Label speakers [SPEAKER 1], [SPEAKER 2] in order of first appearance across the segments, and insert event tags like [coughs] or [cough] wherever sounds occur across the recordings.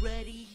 [SPEAKER 1] ready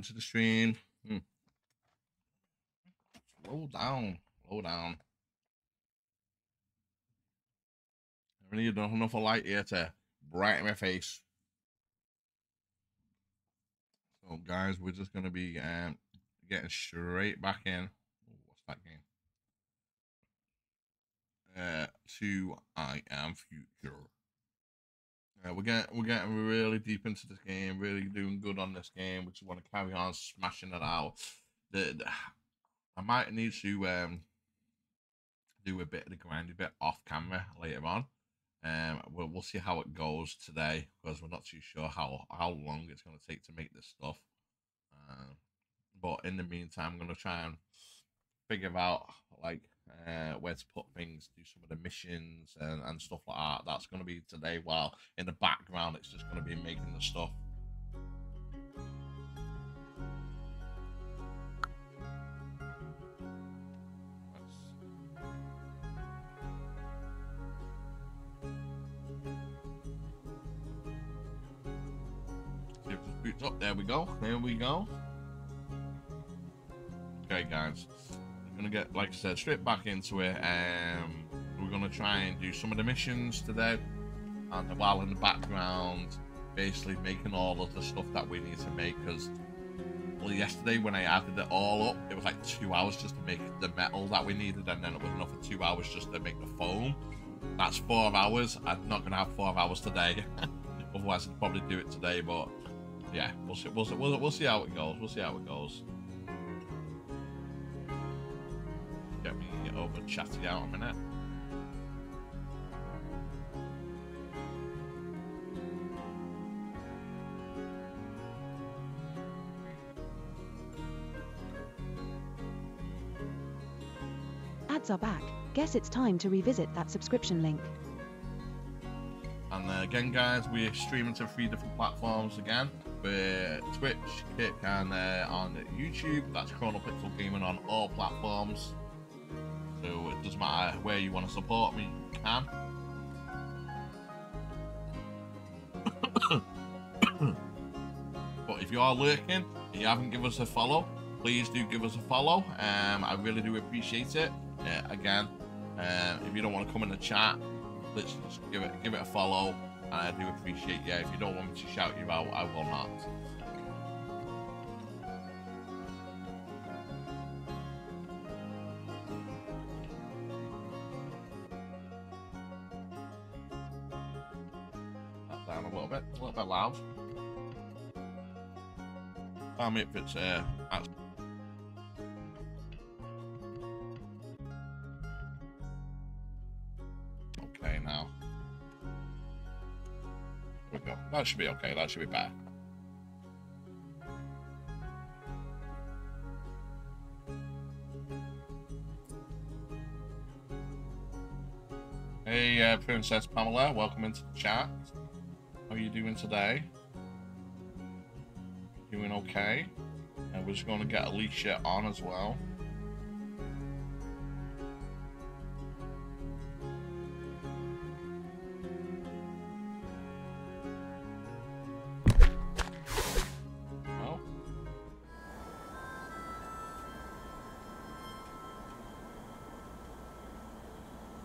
[SPEAKER 2] welcome to the stream. Hmm. Slow down, slow down. I really don't have enough light here to brighten my face. So, guys, we're just gonna be um, getting straight back in. Ooh, what's that game? Uh, to I am future. Yeah, we're getting we're getting really deep into this game, really doing good on this game. We just want to carry on smashing it out. The, the, [sighs] I might need to um, do a bit of the grind, a bit off camera later on. Um, we'll, we'll see how it goes today because we're not too sure how how long it's going to take to make this stuff. Uh, but in the meantime, I'm going to try and figure out like uh, where to put things, do some of the missions and, and stuff like that. That's going to be today. While in the background, it's just going to be making the stuff. Up. There we go. There we go. Okay, guys. Gonna get, like I said, straight back into it. Um, we're gonna try and do some of the missions today, and while in the background, basically making all of the stuff that we need to make. Because well, yesterday when I added it all up, it was like two hours just to make the metal that we needed, and then it was another two hours just to make the foam. That's four hours. I'm not gonna have four hours today. [laughs] Otherwise, I'd probably do it today. But yeah, we'll see. We'll we'll, we'll see how it goes. We'll see how it goes. Get me over chatty out a minute.
[SPEAKER 3] Ads are back. Guess it's time to revisit that subscription link.
[SPEAKER 2] And uh, again, guys, we're streaming to three different platforms again. We're Twitch, Kick, and uh, on YouTube. That's Chrono Pixel Gaming on all platforms. So it doesn't matter where you want to support me, you can. but if you are lurking and you haven't given us a follow, please do give us a follow. Um, I really do appreciate it. Uh, again, uh, if you don't want to come in the chat, let's just give it give it a follow. And I do appreciate you. If you don't want me to shout you out, I will not. Loud. Tell me if it's uh, okay now. We go. That should be okay. That should be better. Hey, uh, Princess Pamela, welcome into the chat. How are you doing today? Doing okay. And we're just going to get Alicia on as well.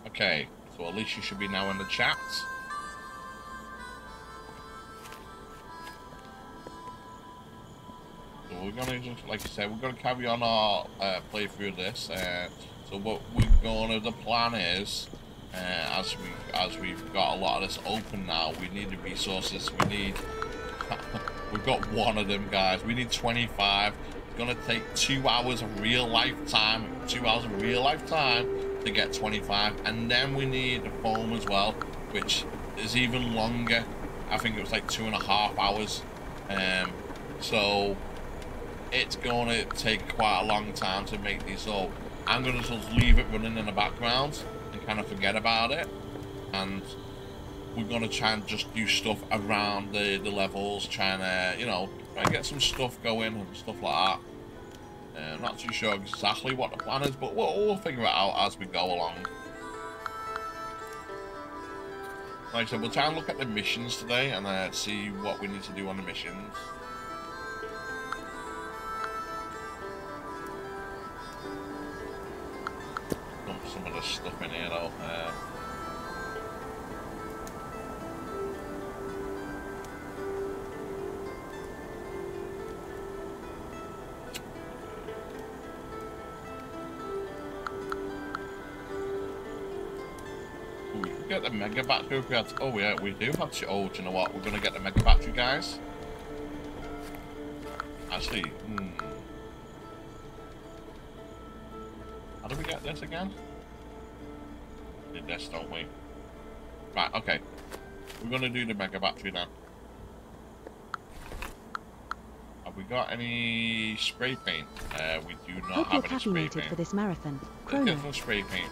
[SPEAKER 2] Okay, so Alicia should be now in the chat. Gonna, like I said, we're gonna carry on our uh, playthrough of this. Uh, so what we're gonna, the plan is, uh, as we as we've got a lot of this open now, we need the resources. We need. [laughs] we've got one of them, guys. We need 25. It's gonna take two hours of real life time. Two hours of real life time to get 25, and then we need the foam as well, which is even longer. I think it was like two and a half hours. Um, so it's going to take quite a long time to make these so I'm going to just leave it running in the background and kind of forget about it. And we're going to try and just do stuff around the, the levels trying to you know get some stuff going and stuff like that. Uh, I'm not too sure exactly what the plan is but we'll, we'll figure it out as we go along. Like I said we'll try and look at the missions today and uh, see what we need to do on the missions some of this in here. Uh, we get the mega battery if we had. Oh yeah, we do have to. Oh, do you know what? We're gonna get the mega battery, guys. Actually, hmm. How do we get this again? Did this, don't we? Right, okay. We're gonna do the mega battery now. I've we got any spray paint? Uh, we do not
[SPEAKER 3] Hope
[SPEAKER 2] have any spray paint.
[SPEAKER 3] for this marathon.
[SPEAKER 2] Get some spray paint.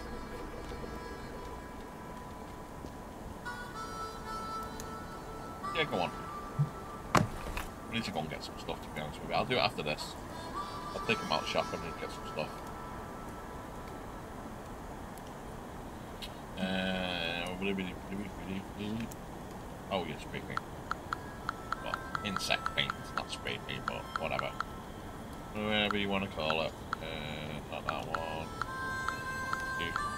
[SPEAKER 2] Yeah, go on. We need to go and get some stuff to be honest with you. I'll do it after this. I'll take him out shopping and get some stuff. Uh, oh yeah, spray paint. Well, insect paint, not spray paint, but whatever. Whatever you want to call it. Uh, not that one. You.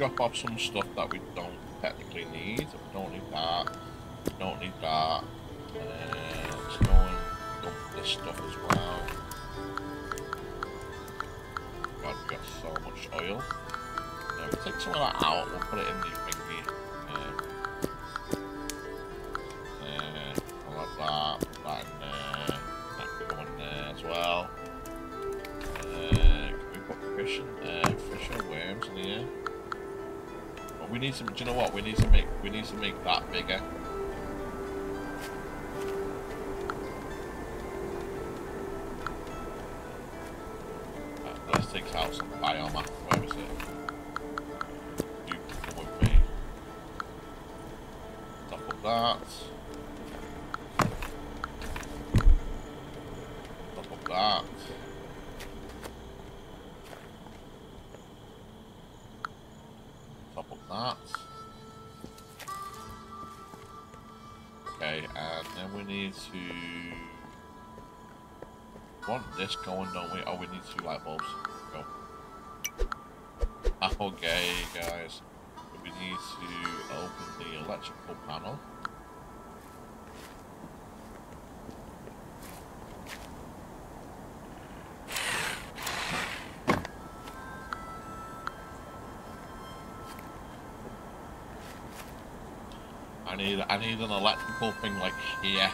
[SPEAKER 2] Drop off some stuff that we don't technically need. We don't need that. We don't need that. Uh, let's go and dump this stuff as well. God, we got so much oil. Yeah, we'll take some of that out. We'll put it in the know what? We need to make. We need to make that bigger. Let's take out some bioma. This going, don't we? Oh, we need two light bulbs. Go. Okay, guys. We need to open the electrical panel. I need I need an electrical thing like here.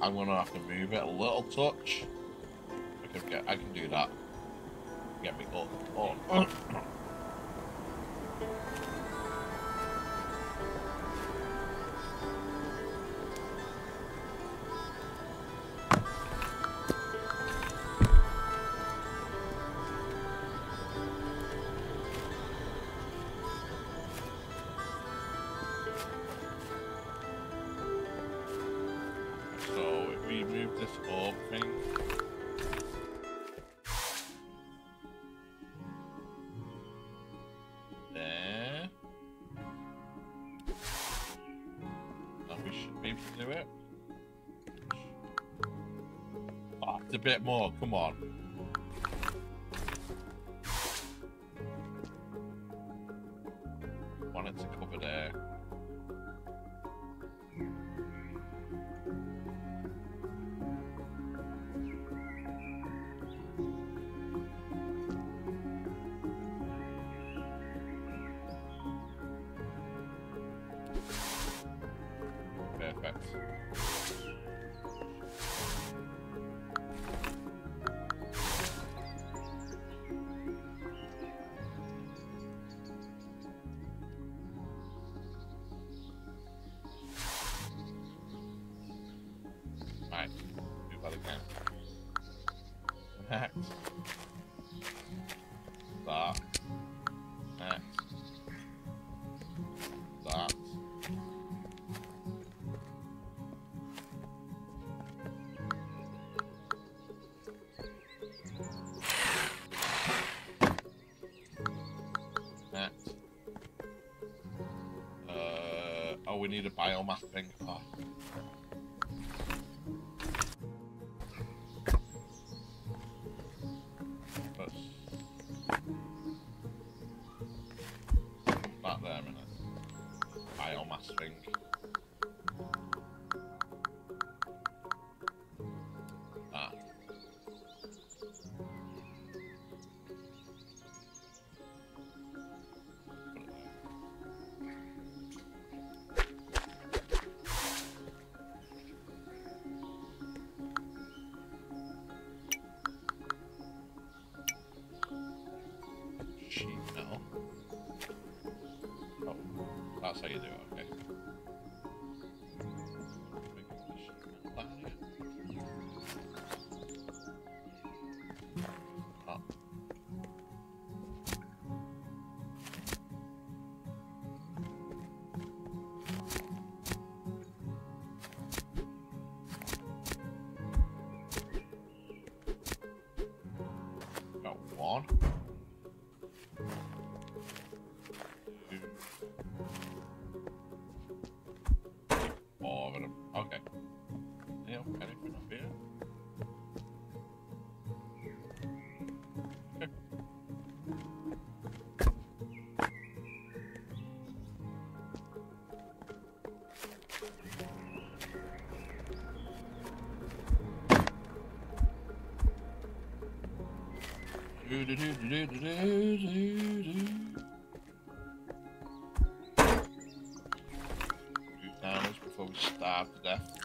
[SPEAKER 2] I'm gonna have to move it a little touch. I can get. I can do that. Get me up. Oh. So bit more, come on. Oh, we need a biomapping. Oh. Animals before we starve to death.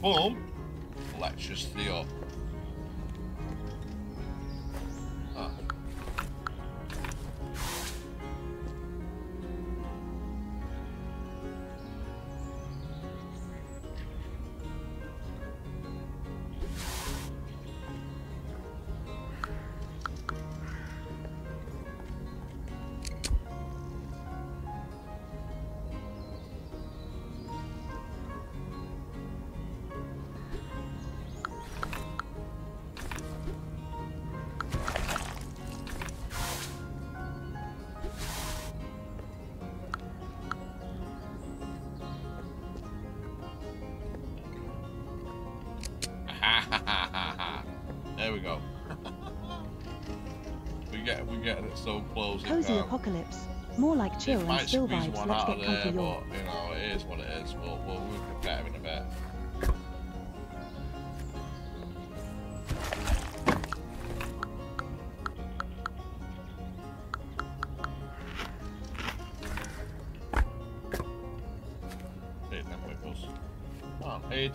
[SPEAKER 2] boom, latches the op. so close.
[SPEAKER 3] Cozy apocalypse. More like chill and still vibes. Let's get comfy.
[SPEAKER 2] But, you know, it is what it is. We'll we'll, we'll in a bit. Hey,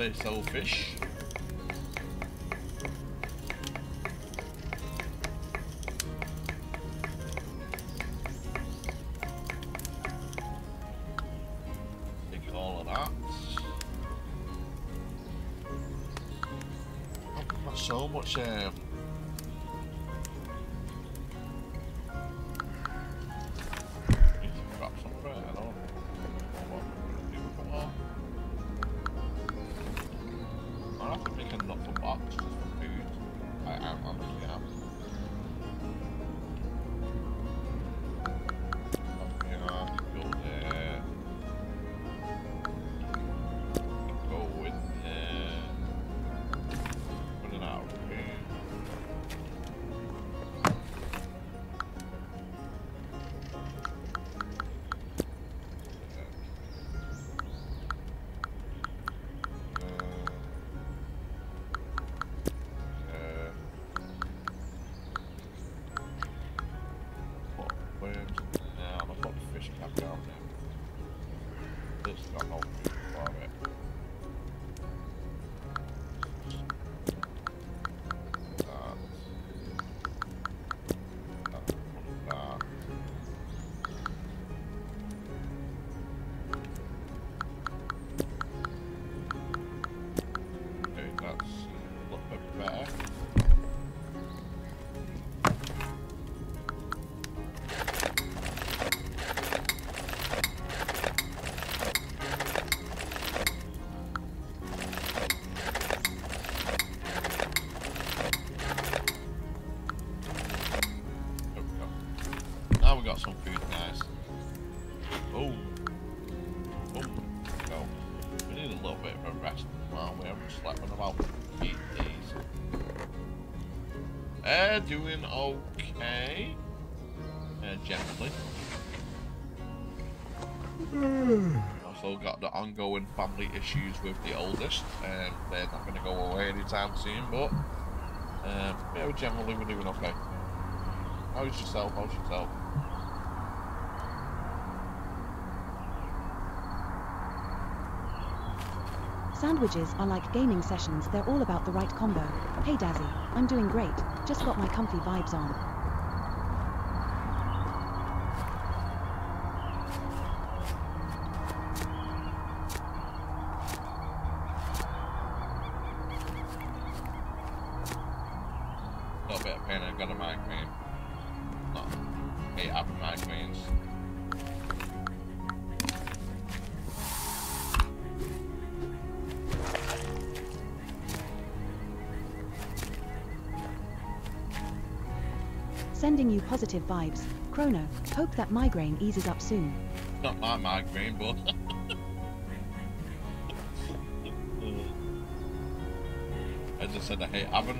[SPEAKER 2] a selfish. Take all of that. So much um, got the ongoing family issues with the oldest, and um, they're not going to go away anytime soon. But um, yeah, generally we're doing okay. How's yourself? How's yourself?
[SPEAKER 3] Sandwiches are like gaming sessions, they're all about the right combo. Hey Dazzy, I'm doing great, just got my comfy vibes on. positive vibes. Chrono, hope that migraine eases up soon.
[SPEAKER 2] Not my migraine, but. [laughs] I just said I hate having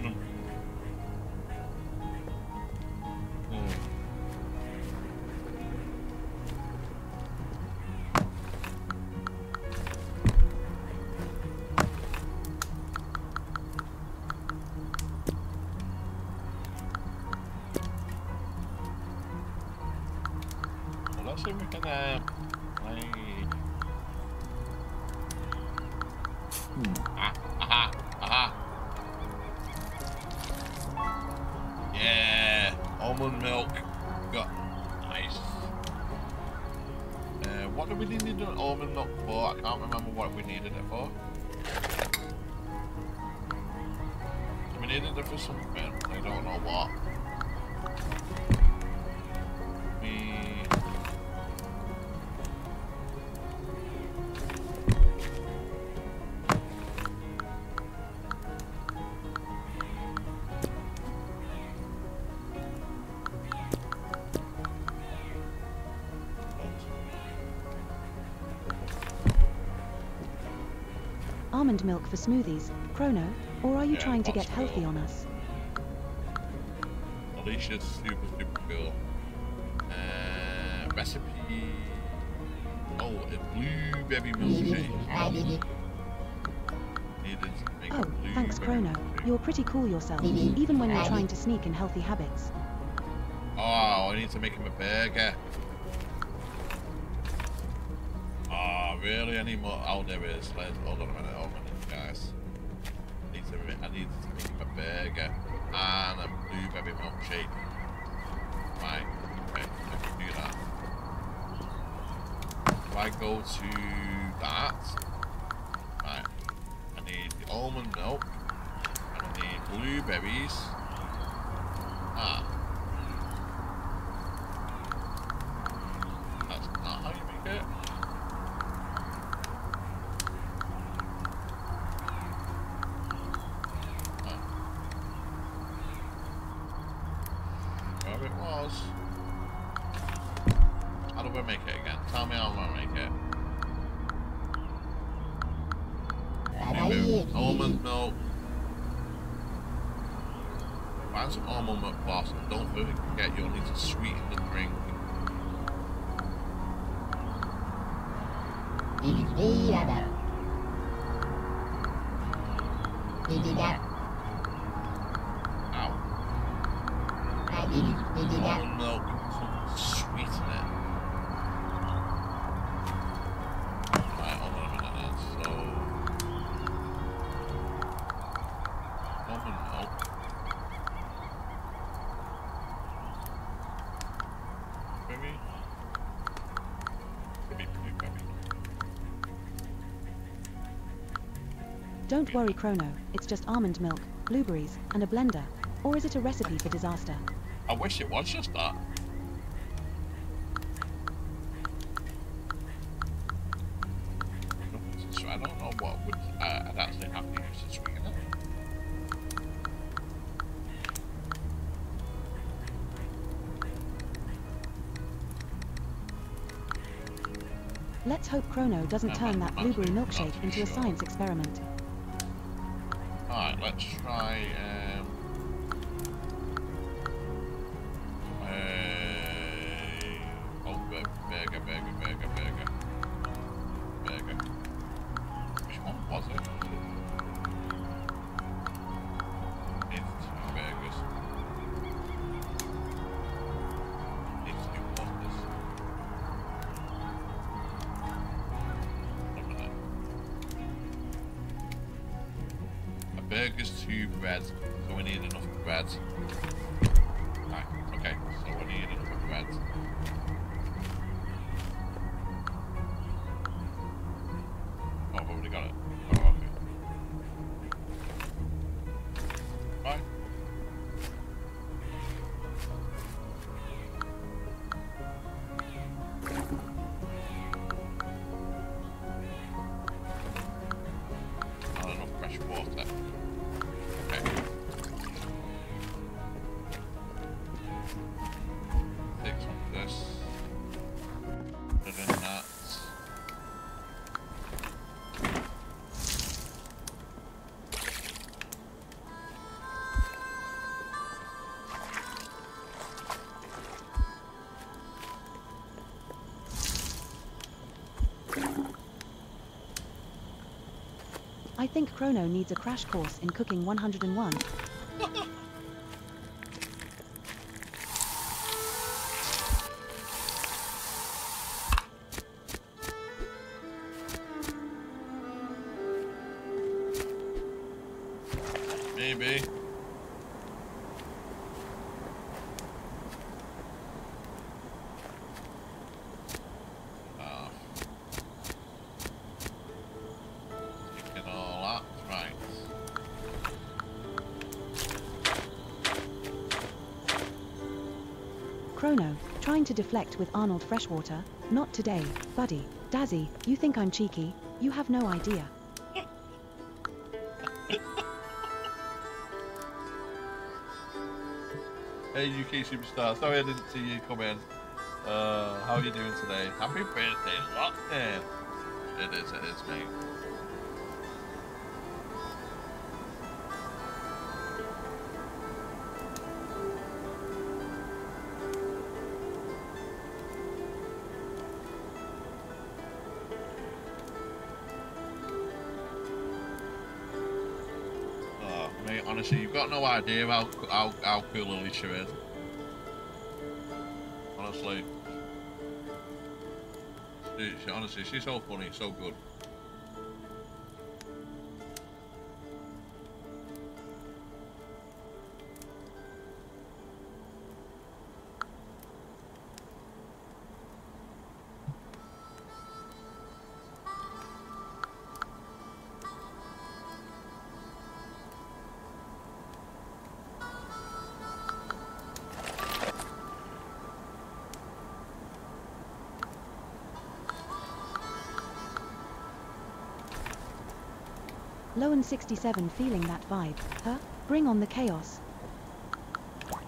[SPEAKER 2] almond milk for
[SPEAKER 3] smoothies, Chrono, or are you
[SPEAKER 2] yeah,
[SPEAKER 3] trying to get healthy on us?
[SPEAKER 2] Alicia's super, super cool. Uh, recipe. Oh, a blueberry milkshake.
[SPEAKER 3] Oh, thanks Chrono. You're pretty cool yourself, even when you're trying to sneak in healthy habits.
[SPEAKER 2] Oh, I need to make him a burger. Oh, really? I need more... Oh, there. Hold on a minute. Okay, I can do that. If I go to that, right, I need the almond milk and I need blueberries. Ah, That's not how you make it. Oh. Was. How do we make it again? Tell me how I make it. Maybe almond milk. Find some almond milk blossom. Don't forget you'll need to sweeten the drink. Ow.
[SPEAKER 3] Don't worry, Chrono. It's just almond milk, blueberries, and a blender. Or is it a recipe for disaster?
[SPEAKER 2] I wish it was just that. So I don't know what would uh, I'd actually have to use to sweeten it.
[SPEAKER 3] Let's hope Chrono doesn't turn that blueberry milkshake into a science experiment.
[SPEAKER 2] Alright, uh, let's
[SPEAKER 3] try think Chrono needs a crash course in cooking 101. Trying to deflect with Arnold Freshwater? Not today, buddy. Dazzy, you think I'm cheeky? You have no idea.
[SPEAKER 2] Hey UK superstar, sorry I didn't see you come in. Uh, how are you doing today? Happy birthday, Lockdown! It is, it is, mate. Got no idea how how, how cool Alicia is. Honestly. She, honestly, she's so funny, so good.
[SPEAKER 3] Lowen67 feeling that vibe. Huh? Bring on the chaos.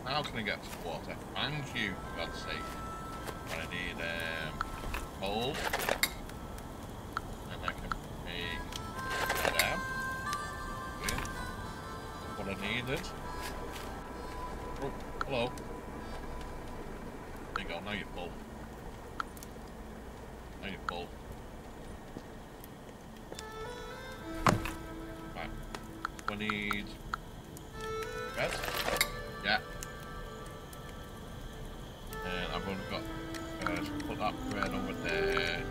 [SPEAKER 2] How can I get some water? Thank you, for God's sake. I need um, coal. And I can make that. Brilliant. What I needed. Oh, hello. There you go, now you're full. Now you're full. We need bread. Yeah. And I've only got uh, so put that bread over there.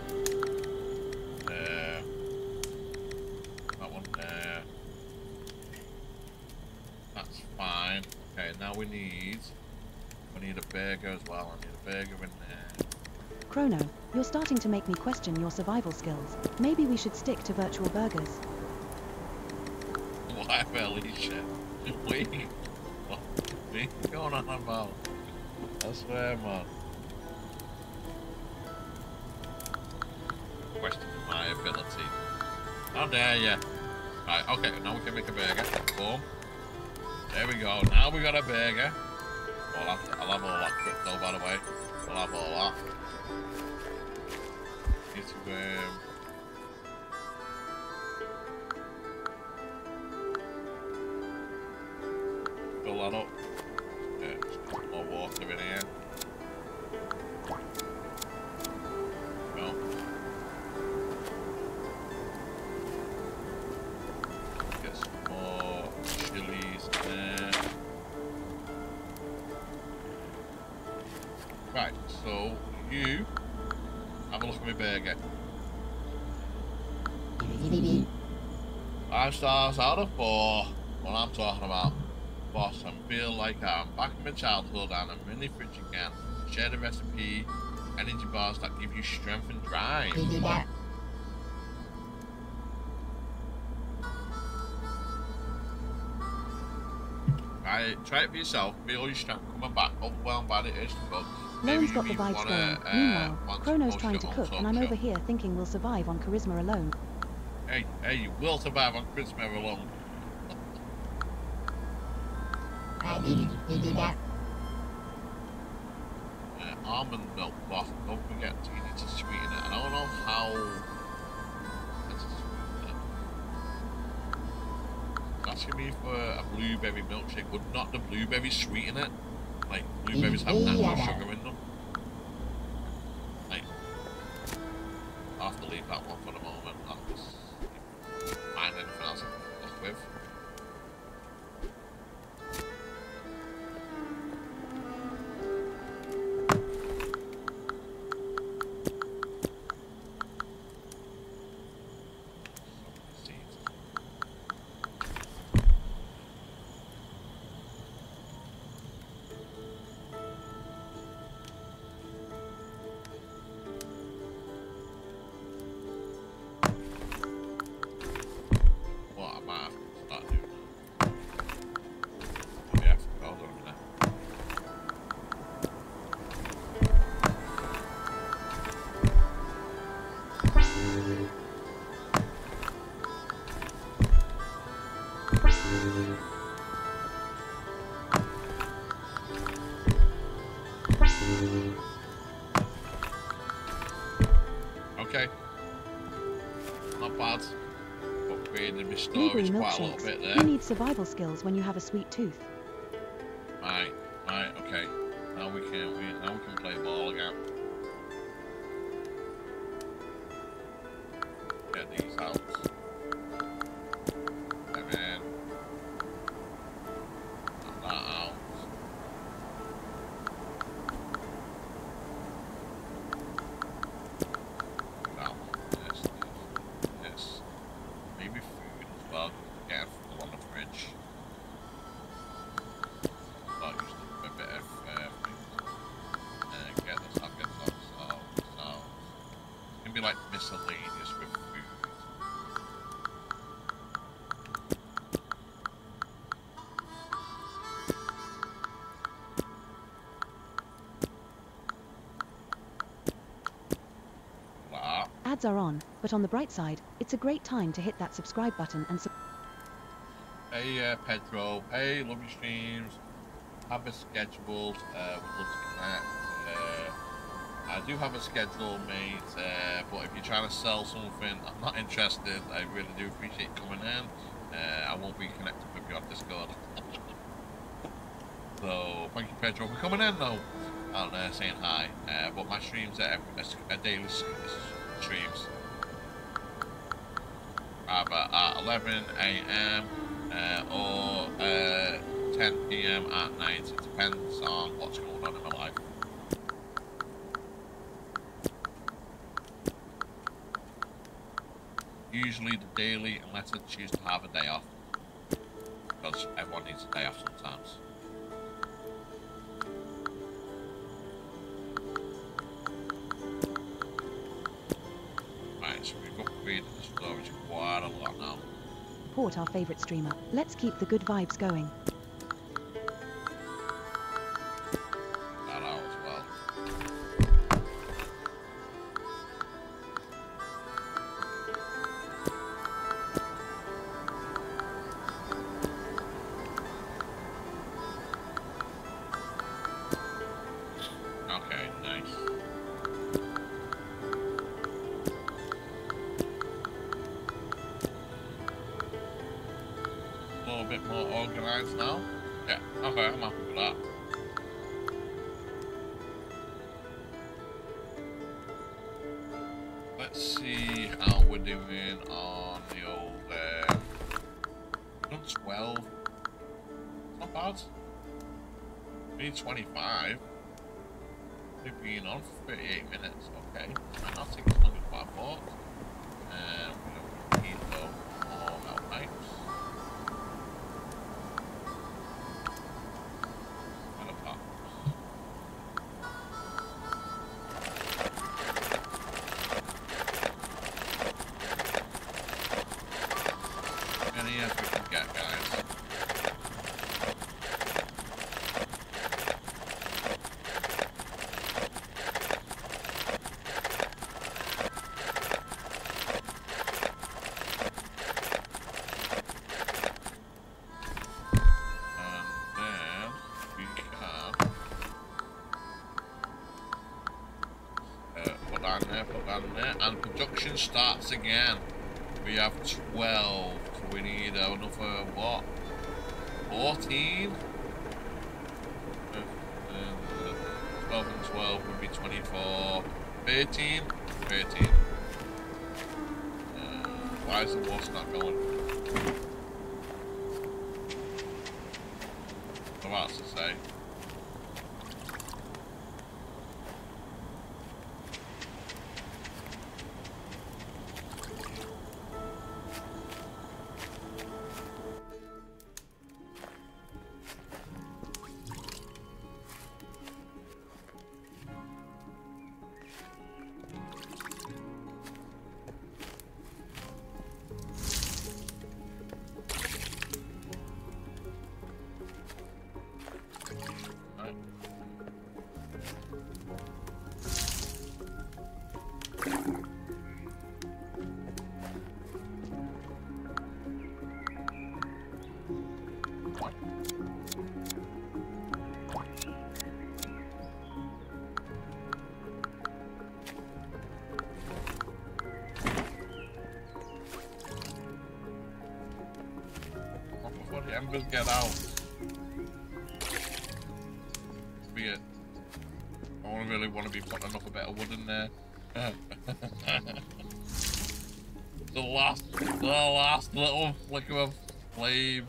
[SPEAKER 2] There. That one there. That's fine. Okay, now we need we need a burger as well. I need a burger in there.
[SPEAKER 3] Chrono, you're starting to make me question your survival skills. Maybe we should stick to virtual burgers.
[SPEAKER 2] Why Alicia? Wait. What? Are going on about? I swear, man. Question my ability. How dare you? Right, okay, now we can make a burger. Boom. There we go. Now we got a burger. I'll have, I'll have all that crypto, by the way. I'll have all that. To, um... Out of four. What I'm talking about. Boss, I feel like I'm back in my childhood and I'm really fridge again. Share the recipe, energy bars that give you strength and drive. Right, try it for yourself, feel your strength coming back, overwhelmed by the urge to cook. Maybe
[SPEAKER 3] Lowen's
[SPEAKER 2] you
[SPEAKER 3] got the vibes going.
[SPEAKER 2] uh,
[SPEAKER 3] Meanwhile, Chrono's trying to cook, and I'm over here thinking we'll survive on charisma alone.
[SPEAKER 2] Hey, hey, you will survive on Christmas alone. I need that. Uh, almond milk boss. Don't forget, you need to sweeten it. I don't know how. Let's sweeten it. Asking me for a blueberry milkshake. Would not the blueberries sweeten it? Like blueberries have natural sugar Upgraded my
[SPEAKER 3] Blueberry
[SPEAKER 2] storage quite a little
[SPEAKER 3] milkshakes.
[SPEAKER 2] there.
[SPEAKER 3] needs survival skills when you have a sweet tooth? Ads are on, but on the bright side, it's a great time to hit that subscribe button and sub-
[SPEAKER 2] Hey, uh, Pedro. Hey, love your streams. Have a schedule. Uh, would love to connect. Uh, I do have a schedule, mate. Uh, but if you're trying to sell something, I'm not interested. I really do appreciate coming in. Uh, I won't be connected with you on Discord. [laughs] so, thank you, Pedro, for coming in, though. And uh, saying hi. Uh, but my streams are, are daily s- s- Either at 11 a.m uh, or uh, 10 p.m. at night. It depends on what's going on in my life. Usually the daily, unless I choose to have a day off. Because everyone needs a day off sometimes.
[SPEAKER 3] Support our favorite streamer. Let's keep the good vibes going.
[SPEAKER 2] There, and production starts again. We have 12, so we need another what? 14? Uh, uh, 12 and 12 would be 24. 13? 13. Uh, why is the horse not going? The get out. Be it. I don't really want to be putting enough a bit of wood in there. [laughs] the last, the last little flicker of flame.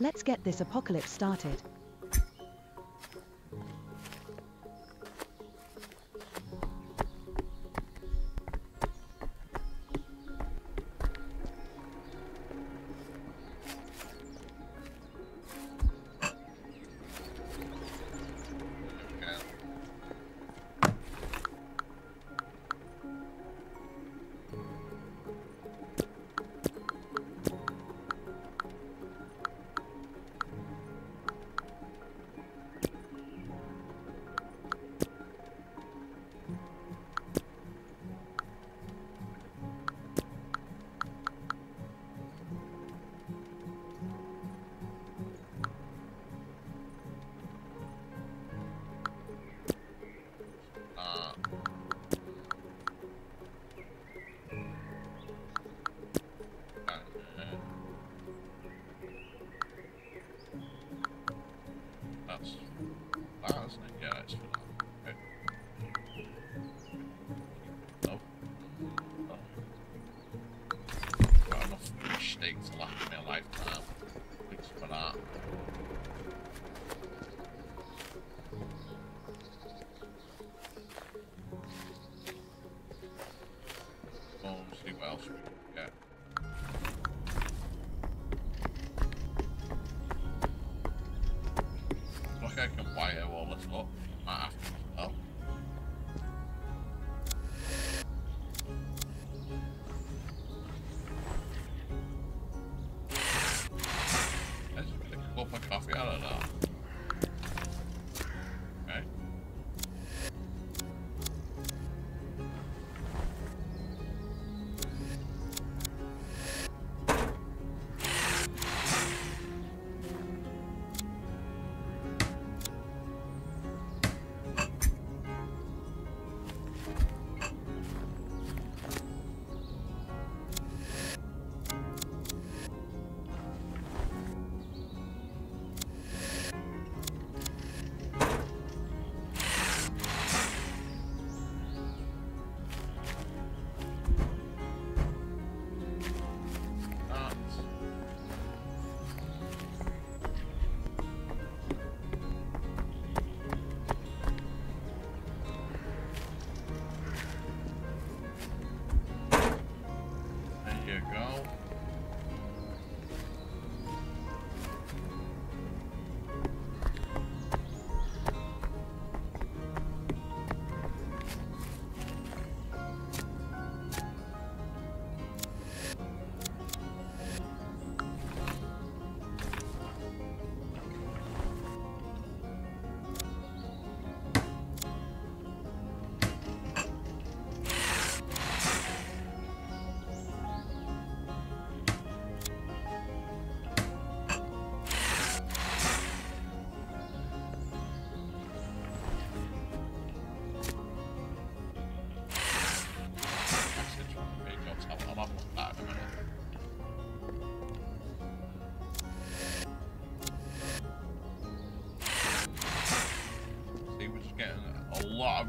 [SPEAKER 3] Let's
[SPEAKER 2] get this apocalypse started.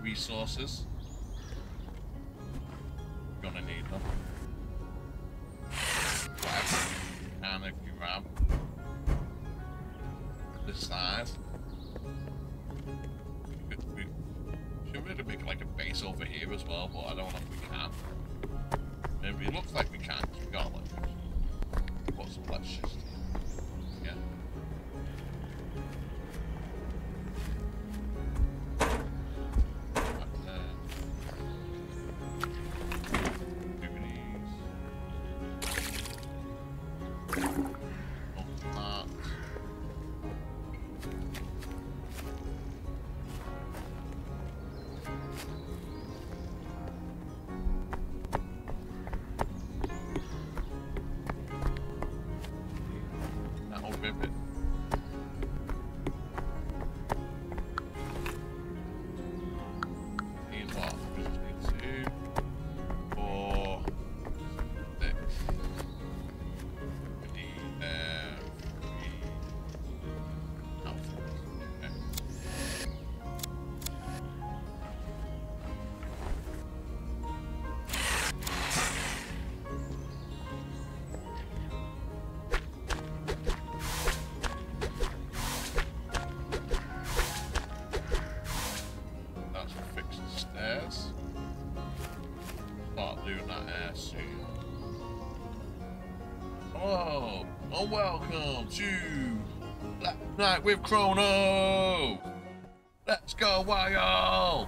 [SPEAKER 2] resources. Gonna need them. And a grab. This side. Should we make like a base over here as well, but I don't know if we can. Maybe it looks like we can, regardless. We got let's just welcome to Black Night with Chrono! Let's go wild!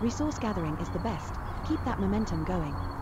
[SPEAKER 3] Resource gathering is the best. Keep that momentum going.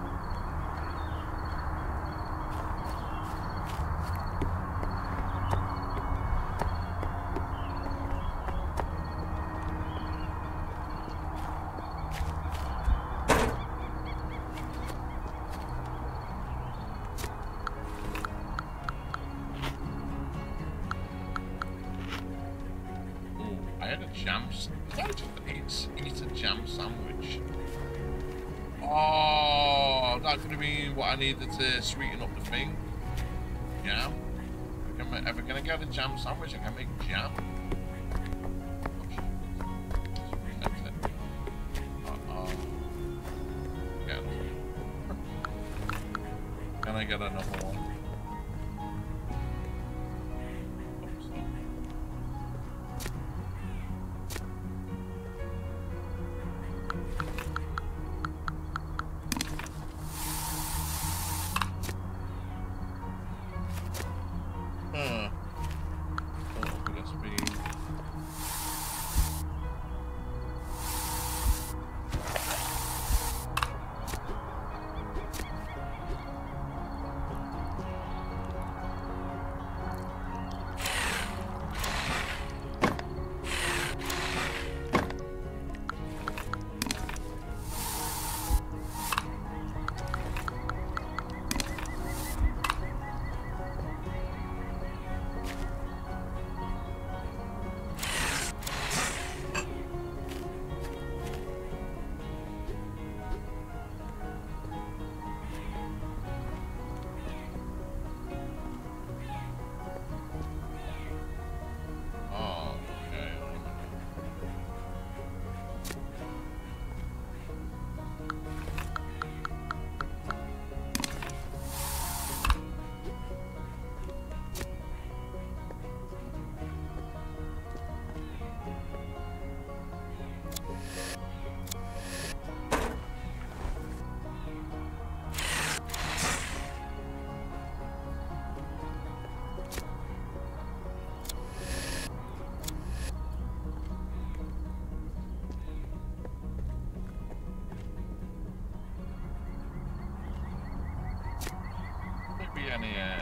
[SPEAKER 2] Yeah.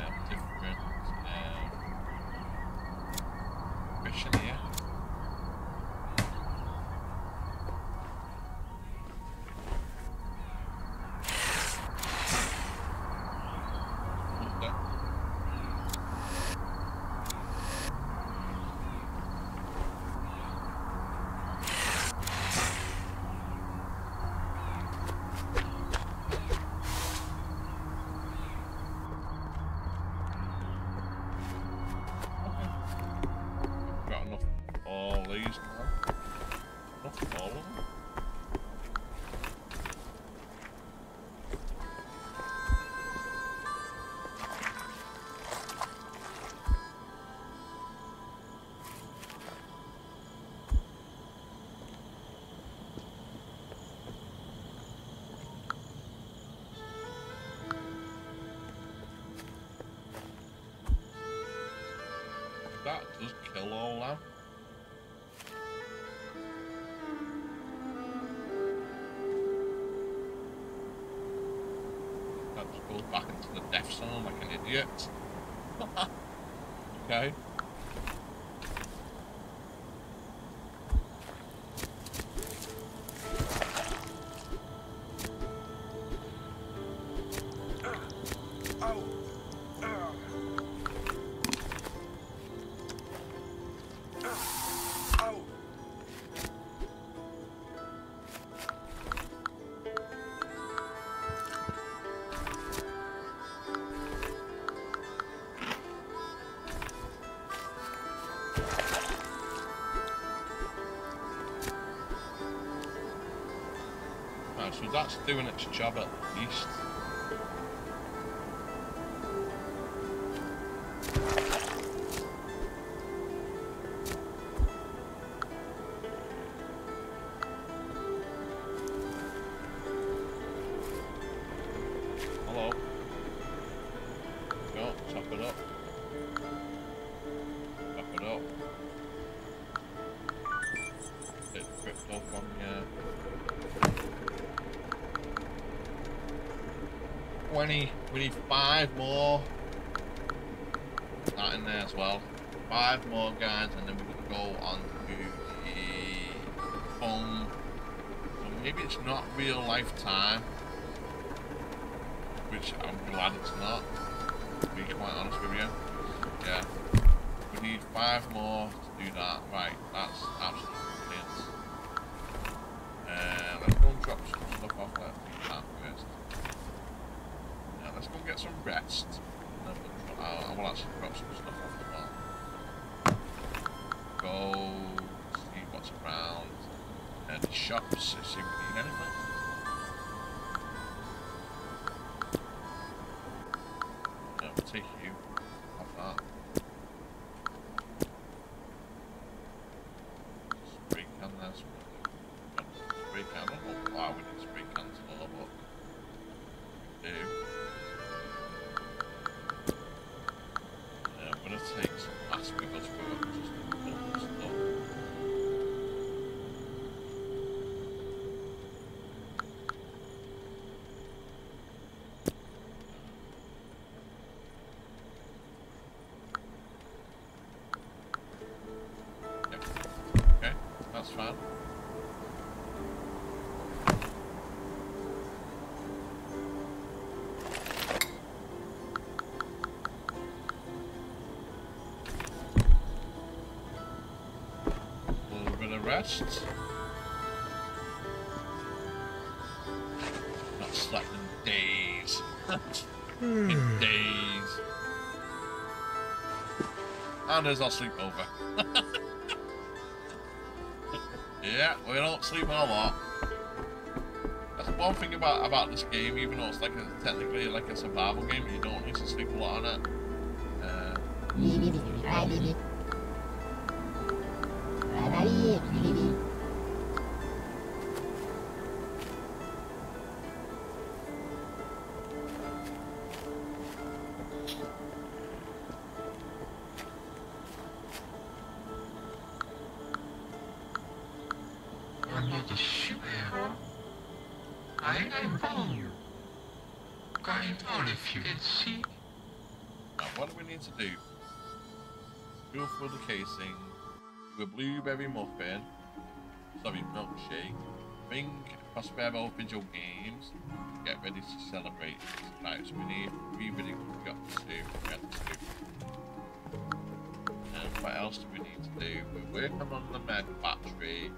[SPEAKER 2] Kill all. That just goes back into the death zone like an idiot. [laughs] okay. Doing its job at least. Five more. That in there as well. Five more guys, and then we can go on to the phone. So maybe it's not real life time. Which I'm glad it's not. To be quite honest with you. Yeah. We need five more to do that. Right, that's absolutely fine. A little bit of rest. Not slept in days. in [laughs] days. And there's our sleepover. We don't sleep a lot. That's one thing about about this game, even though it's like a, technically like a survival game, you don't need to sleep a lot on it. Uh, [laughs] Prospero Video Games, get ready to celebrate. Right, so we need three really got two, we got two. And what else do we need to do? We're working on the med battery.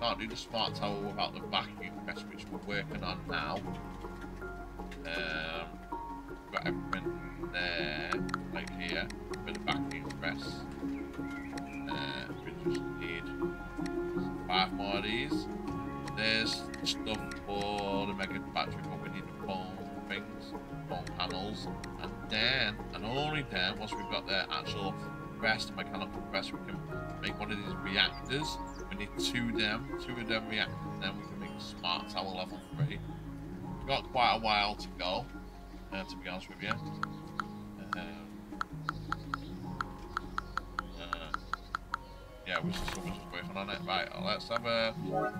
[SPEAKER 2] Can't do the smart tower without the vacuum press, which we're working on now. Um, panels, and then, and only then, once we've got the actual rest, mechanical rest, we can make one of these reactors. We need two of them, two of them reactors, then we can make smart tower level three. We've got quite a while to go, uh, to be honest with you. Um, uh, yeah, we're just, just working on it. Right, let's have a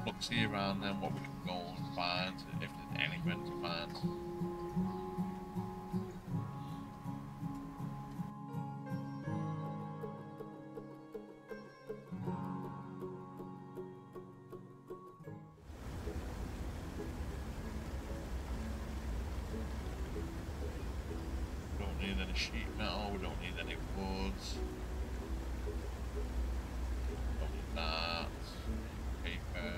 [SPEAKER 2] look see around then what we can go and find, if there's anything to find. Sheet metal, we don't need any woods. Don't need that. Paper.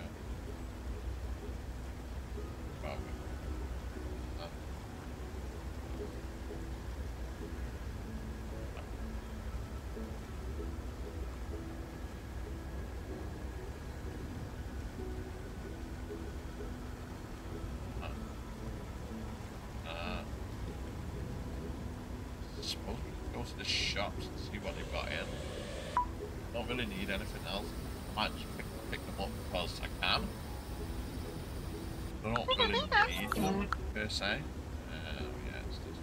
[SPEAKER 2] Well, we- that. Uh, suppose we could go to the shops and see what they've got in. Don't really need anything else. I might just pick, pick them up because I can. I don't really need them per se. Uh, yeah, it's just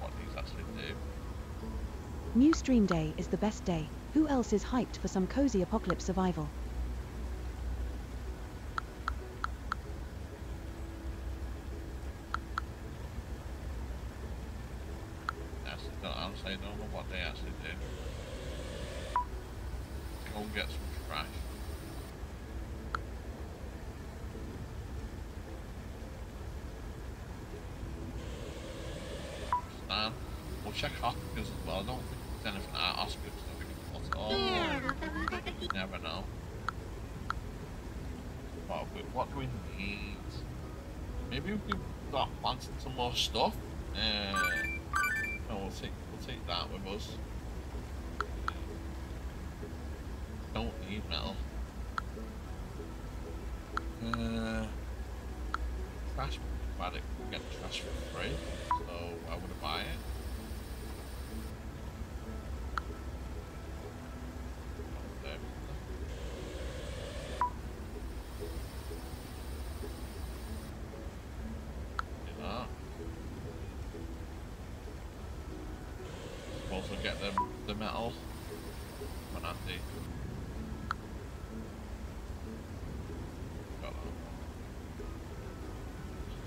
[SPEAKER 2] what these actually do.
[SPEAKER 3] New stream day is the best day. Who else is hyped for some cozy apocalypse survival?
[SPEAKER 2] Actually, don't, honestly, I don't know what they actually do. Go and get some trash. Stan, we'll check Oscars as well. I don't think there's anything at Oscars that we can put on. You never know. What, we- what do we need? Maybe we could start planting some more stuff. Uh, Oh, we'll take we'll take that with us. Don't need metal. Uh, trash bad it get trash for free, so I would buy it. There. Do that. Also get them the metal.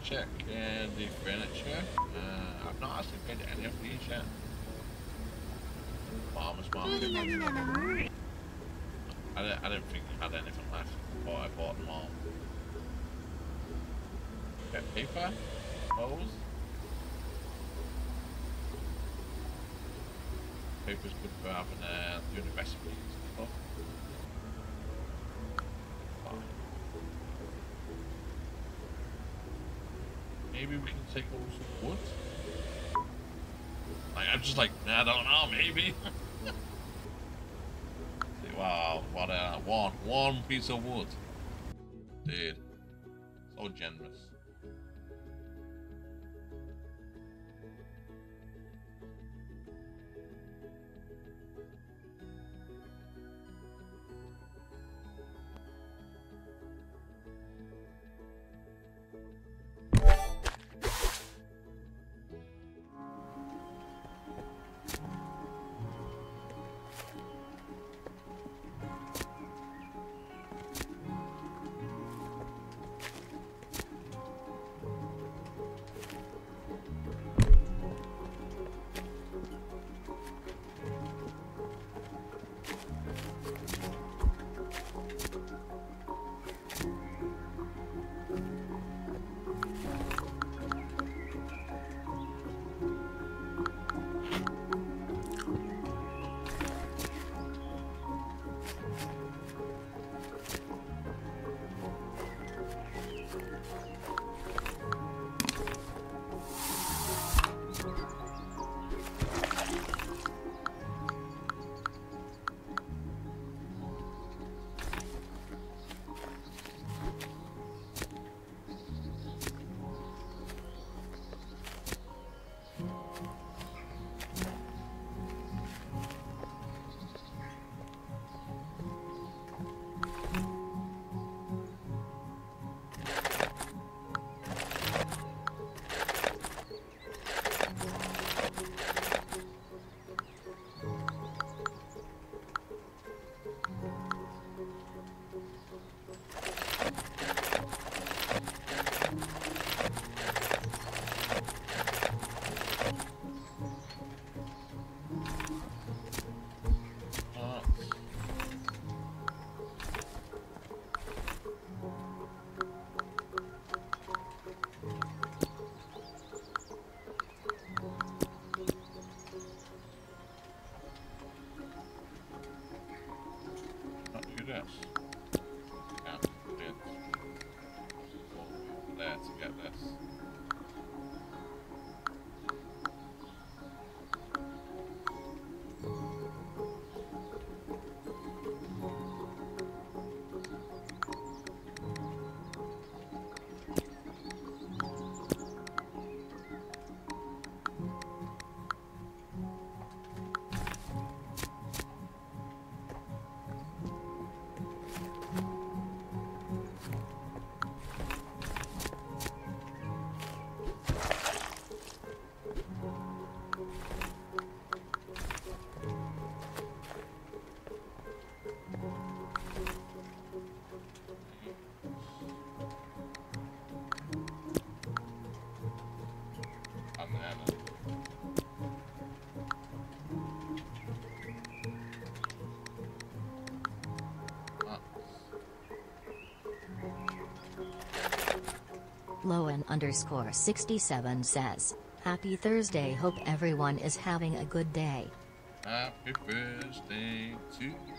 [SPEAKER 2] Check uh, the furniture. Uh, I've not actually paid any of these yet. Farmers market. I didn't, I didn't think you had anything left before I bought them all. Get paper, clothes. Good for having uh, doing recipes and stuff. Maybe we can take over some wood. Like I'm just like I don't know, maybe. [laughs] wow, what a one one piece of wood,
[SPEAKER 4] Lowen underscore 67 says, Happy Thursday, hope everyone is having a good day.
[SPEAKER 2] Happy birthday to you.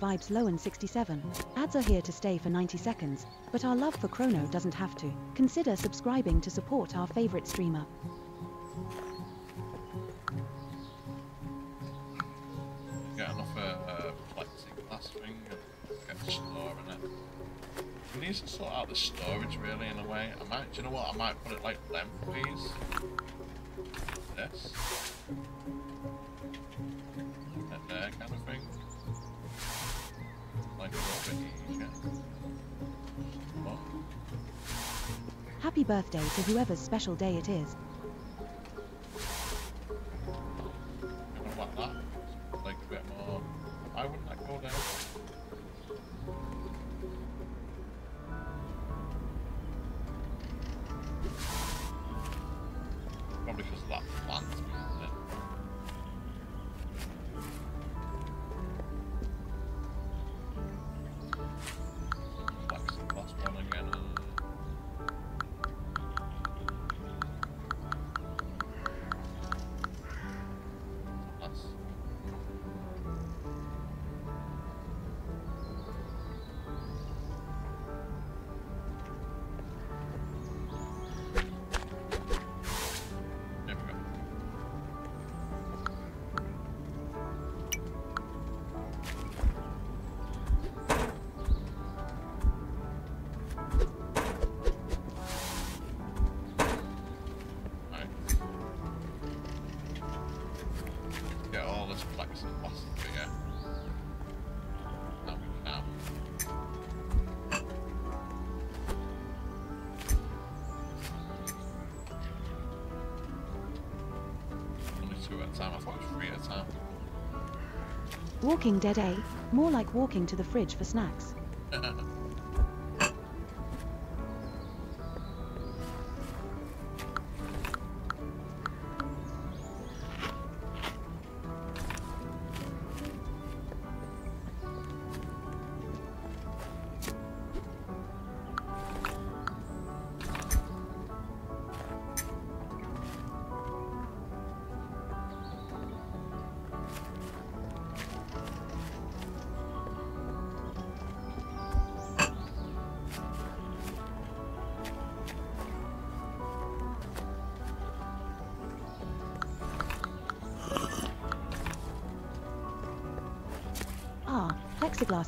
[SPEAKER 3] Vibes Lowen 67. Ads are here to stay for 90 seconds, but our love for Chrono doesn't have to. Consider subscribing to support our favorite streamer. Birthday to whoever's special day it is. Walking Dead A, more like walking to the fridge for snacks.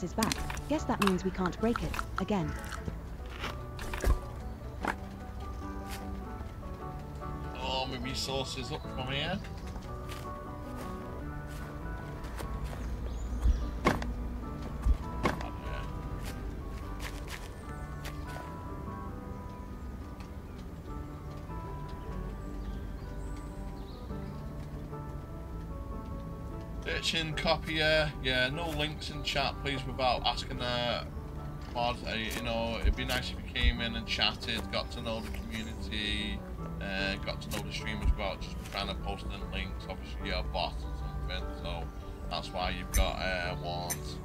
[SPEAKER 3] Is back. Guess that means we can't break it, again.
[SPEAKER 2] Oh, my resources up from here. Copier, yeah, no links in chat, please, without asking uh, mod. Uh, you know, it'd be nice if you came in and chatted, got to know the community, uh, got to know the streamers without just trying to post in links. Obviously, you're a bot or something, so that's why you've got uh, wands.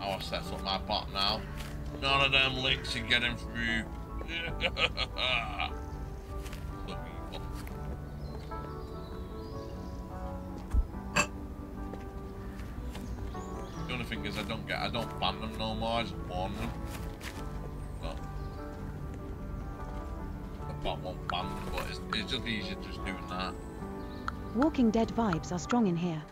[SPEAKER 2] I'll set up my bot now. None of them links are getting through. [laughs] The only thing is I don't get I don't ban them no more, I just warn them. The bot won't ban them, but it's, it's just easier just doing that.
[SPEAKER 3] Walking Dead vibes are strong in here.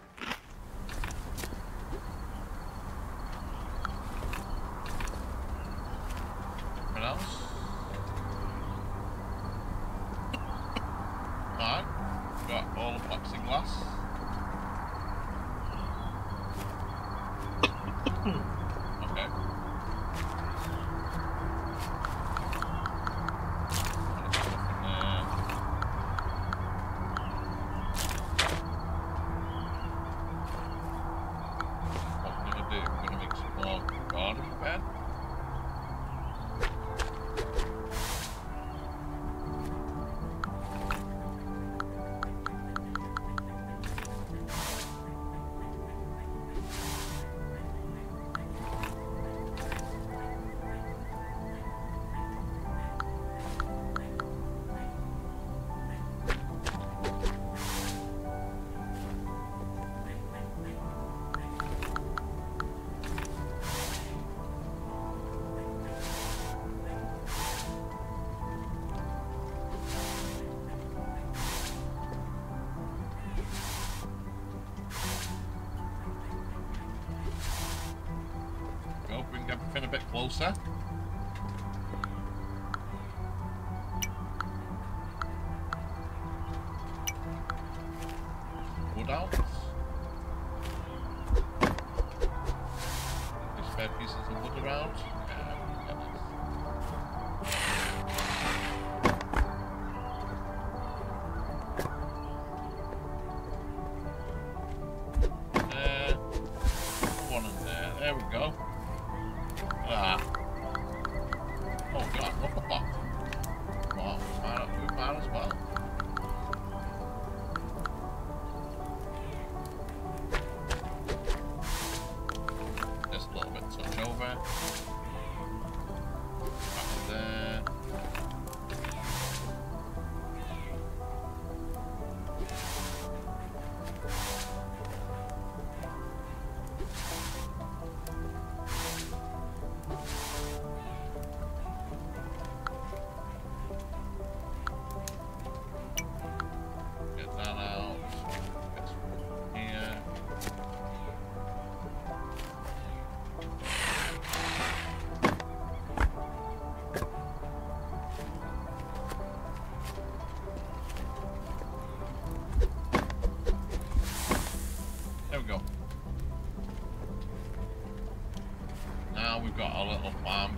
[SPEAKER 2] A little farm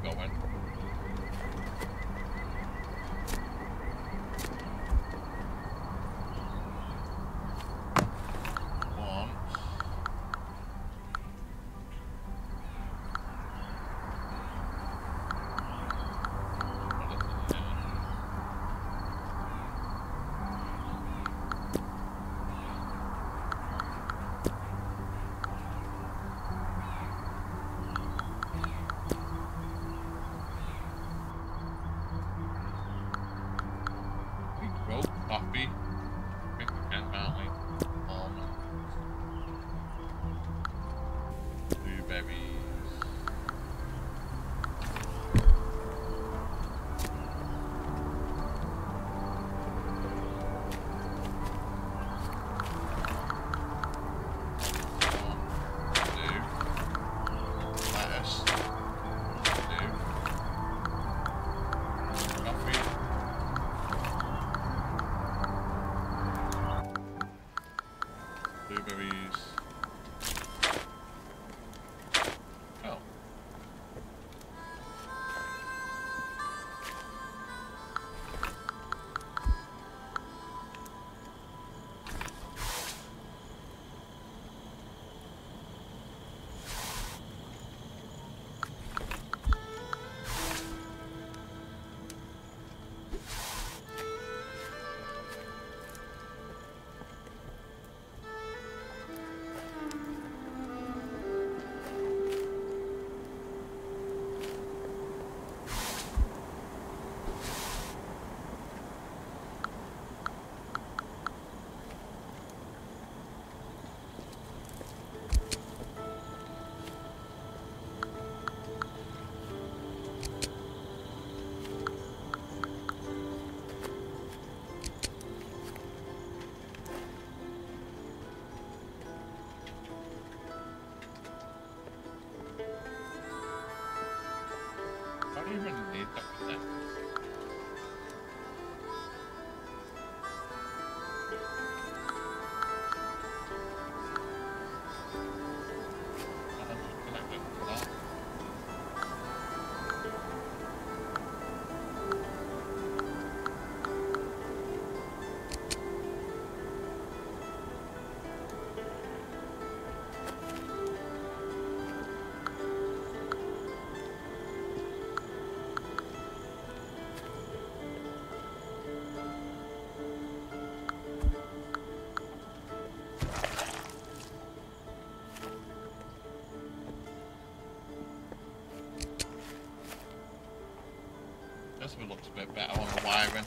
[SPEAKER 2] One looks a bit better on the wiring.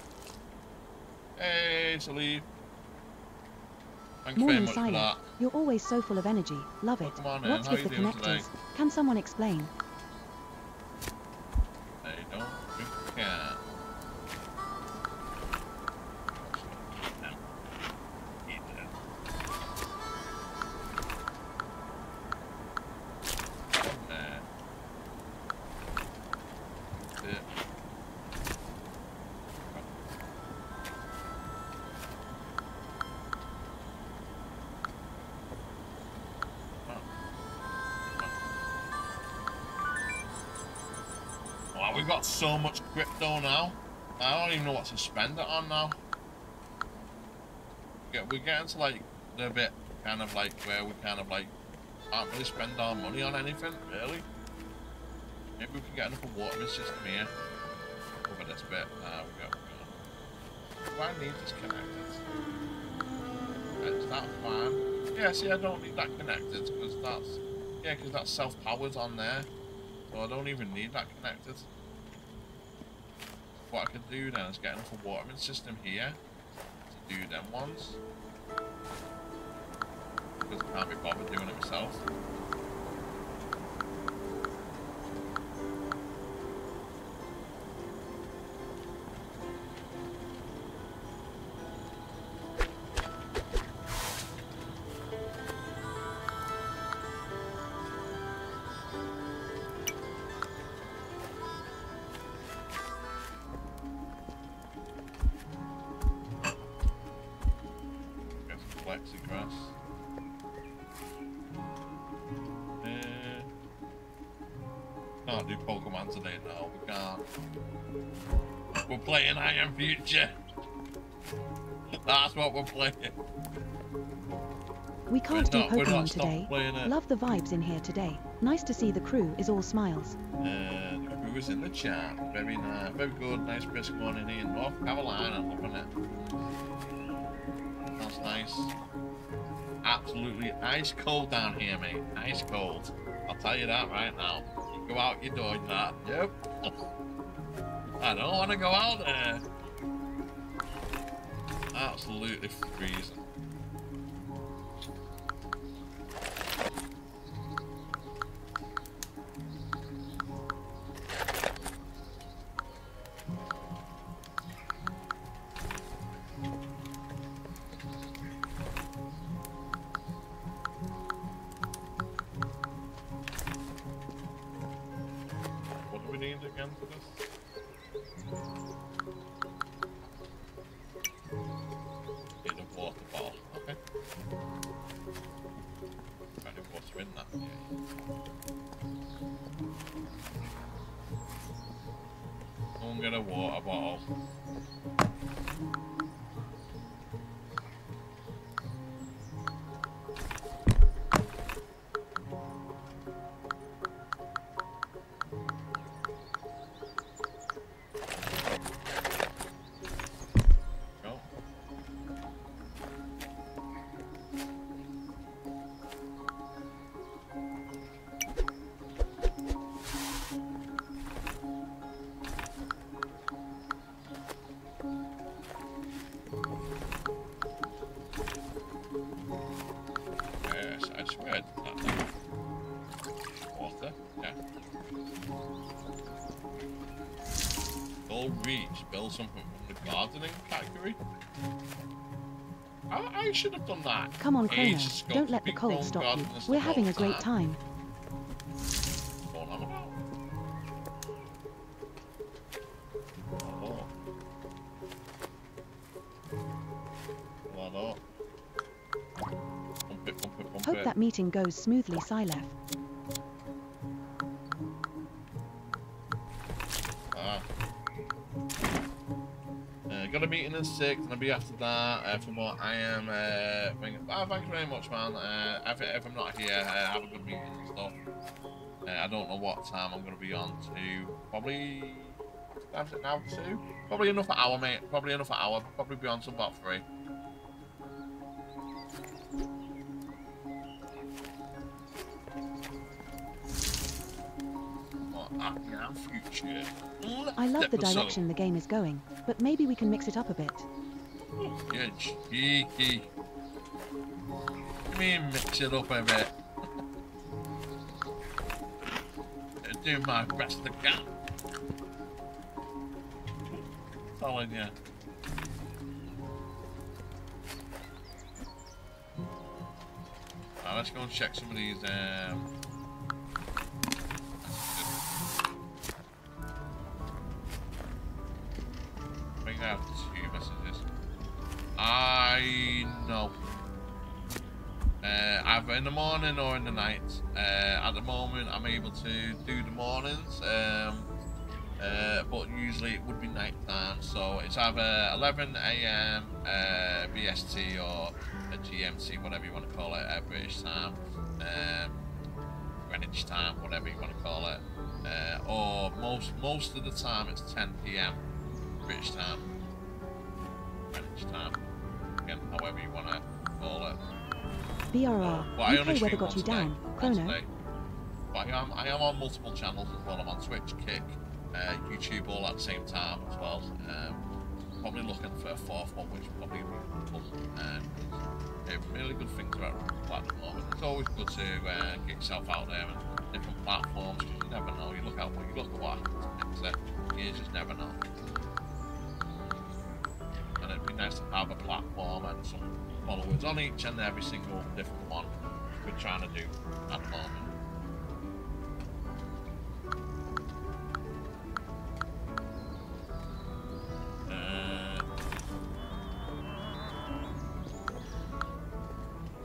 [SPEAKER 2] Hey, Salif. Thanks very
[SPEAKER 3] Morning,
[SPEAKER 2] that.
[SPEAKER 3] You're always so full of energy. Love it.
[SPEAKER 2] Come on in,
[SPEAKER 3] What's
[SPEAKER 2] how
[SPEAKER 3] with
[SPEAKER 2] you
[SPEAKER 3] the connectors?
[SPEAKER 2] today?
[SPEAKER 3] Can someone explain?
[SPEAKER 2] So much crypto now. I don't even know what to spend it on now. We're getting to like the bit kind of like where we kind of like can't really spend our money on anything, really. Maybe we can get another watering system here. Over this bit. There we go. Do I need this connected? Uh, is that fine? Yeah, see, I don't need that connected because that's yeah, because that's self-powered on there. So I don't even need that connected. What I could do then is get another watering system here to do them ones. Because I can't be bothered doing it myself. Playing I Am Future. That's what we're playing.
[SPEAKER 3] We can't do
[SPEAKER 2] we're not
[SPEAKER 3] Pokemon today. Love the vibes in here today. Nice to see the crew is all smiles.
[SPEAKER 2] Uh, the crew is in the chat. Very nice, very good, nice brisk morning here in North Carolina. Loving it. That's nice. Absolutely ice cold down here, mate. Ice cold. I'll tell you that right now. You go out your door, that. Yep. [laughs] I don't want to go out there. Absolutely freezing.
[SPEAKER 3] Come on, Chrono. Don't let the cold stop you. We're having a great time.
[SPEAKER 2] Hope
[SPEAKER 3] that meeting goes smoothly, Silef.
[SPEAKER 2] Ah. Uh, got a meeting at 6, and I'll after that. Uh, from what I am uh, oh, thank you very much, man. Uh, if, if I'm not here, uh, have a good meeting and stuff. Uh, I don't know what time I'm going to be on to. Probably. Time's it now? Two? Probably enough an hour, mate. Probably enough an hour. Probably be on to about three. What happy and future.
[SPEAKER 3] I love the direction the game is going, but maybe we can mix it up a bit.
[SPEAKER 2] You're cheeky. Let me mix it up a bit. [laughs] Do my best I can. Telling you. Right, let's go and check some of these. Um... I have two messages. I know. Uh, either in the morning or in the night. Uh, at the moment, I'm able to do the mornings, um, uh, but usually it would be night time. So it's either 11 a.m. Uh, BST or a GMT, whatever you want to call it, British time, um, Greenwich time, whatever you want to call it. Uh, or most most of the time it's 10 p.m. British time, Greenwich time again, however you want to call it.
[SPEAKER 3] BRR,
[SPEAKER 2] Well, I only
[SPEAKER 3] weather
[SPEAKER 2] stream
[SPEAKER 3] got you
[SPEAKER 2] a
[SPEAKER 3] down. Chrono.
[SPEAKER 2] But I am, I am on multiple channels as well. I'm on Twitch, Kick, uh, YouTube all at the same time as well. Um, probably looking for a fourth one, which probably will. Um, yeah, really good things about at the moment. It's always good to uh, get yourself out there and different platforms because you never know. You look at what you look at what happens next. Uh, you just never know. And it'd be nice to have a platform and some followers on each and every single different one we're trying to do at the moment. Uh,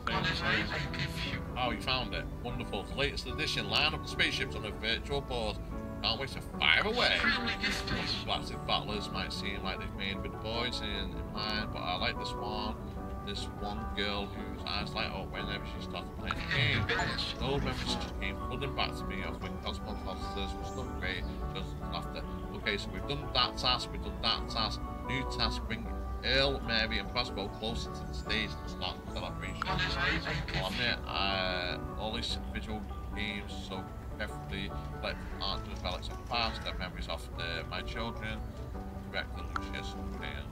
[SPEAKER 5] What is I I give you?
[SPEAKER 2] Oh, you found it. Wonderful. The latest edition. Line up the spaceships on a virtual board. Can't wait to fire away. Galactic battlers might seem like they've made with the boys in, in mind, but I like this one. This one girl whose eyes light up whenever she starts playing the game. The old memories just came flooding back to me of when Cosmo Officers was so great, just laughter. Okay, so we've done that task, we've done that task. New task, bring Earl, Mary, and Prospero closer to the stage to start the celebration.
[SPEAKER 5] What is I I
[SPEAKER 2] I'll
[SPEAKER 5] give you?
[SPEAKER 2] admit, uh, all these visual games so carefully let relics of the past, they're memories of the, my children, Director Lucius, and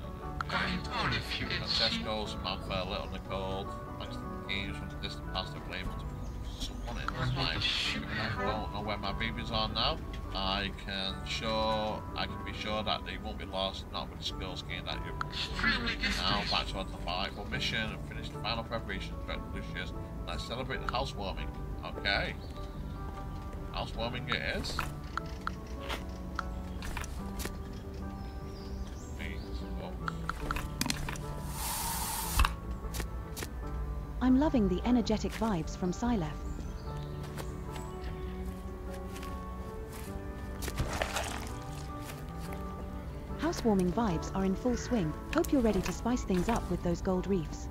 [SPEAKER 5] Going on a few.
[SPEAKER 2] Francesco, Samantha, Little Nicole, thanks to the games from the distant past, I've been able to someone in this life. I don't know where my babies are now. I can sure, I can be sure that they won't be lost, not with the skills gained at you. Now back to the delightful mission and finish the final preparations for Lucius. Let's celebrate the housewarming. Okay. Housewarming it is.
[SPEAKER 3] I'm loving the energetic vibes from Silef. Housewarming vibes are in full swing. Hope you're ready to spice things up with those gold reefs.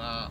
[SPEAKER 2] 啊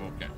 [SPEAKER 2] okay.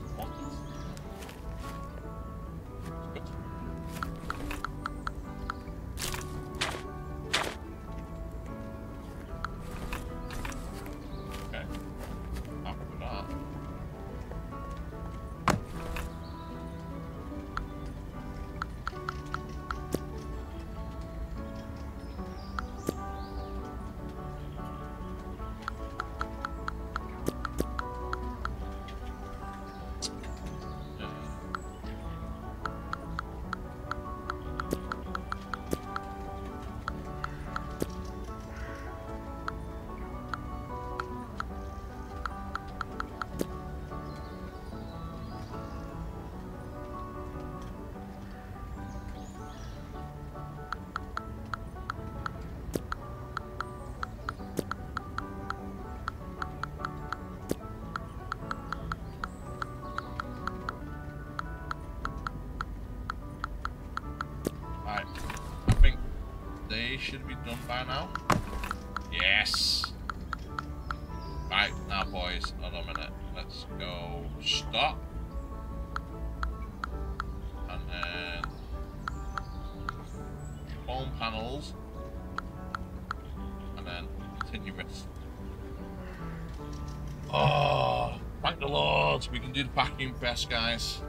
[SPEAKER 2] done by now? Yes. Right, now boys, hold on a minute. Let's go stop. And then phone panels. And then continue with. Oh, thank the Lord, we can do the packing press, guys.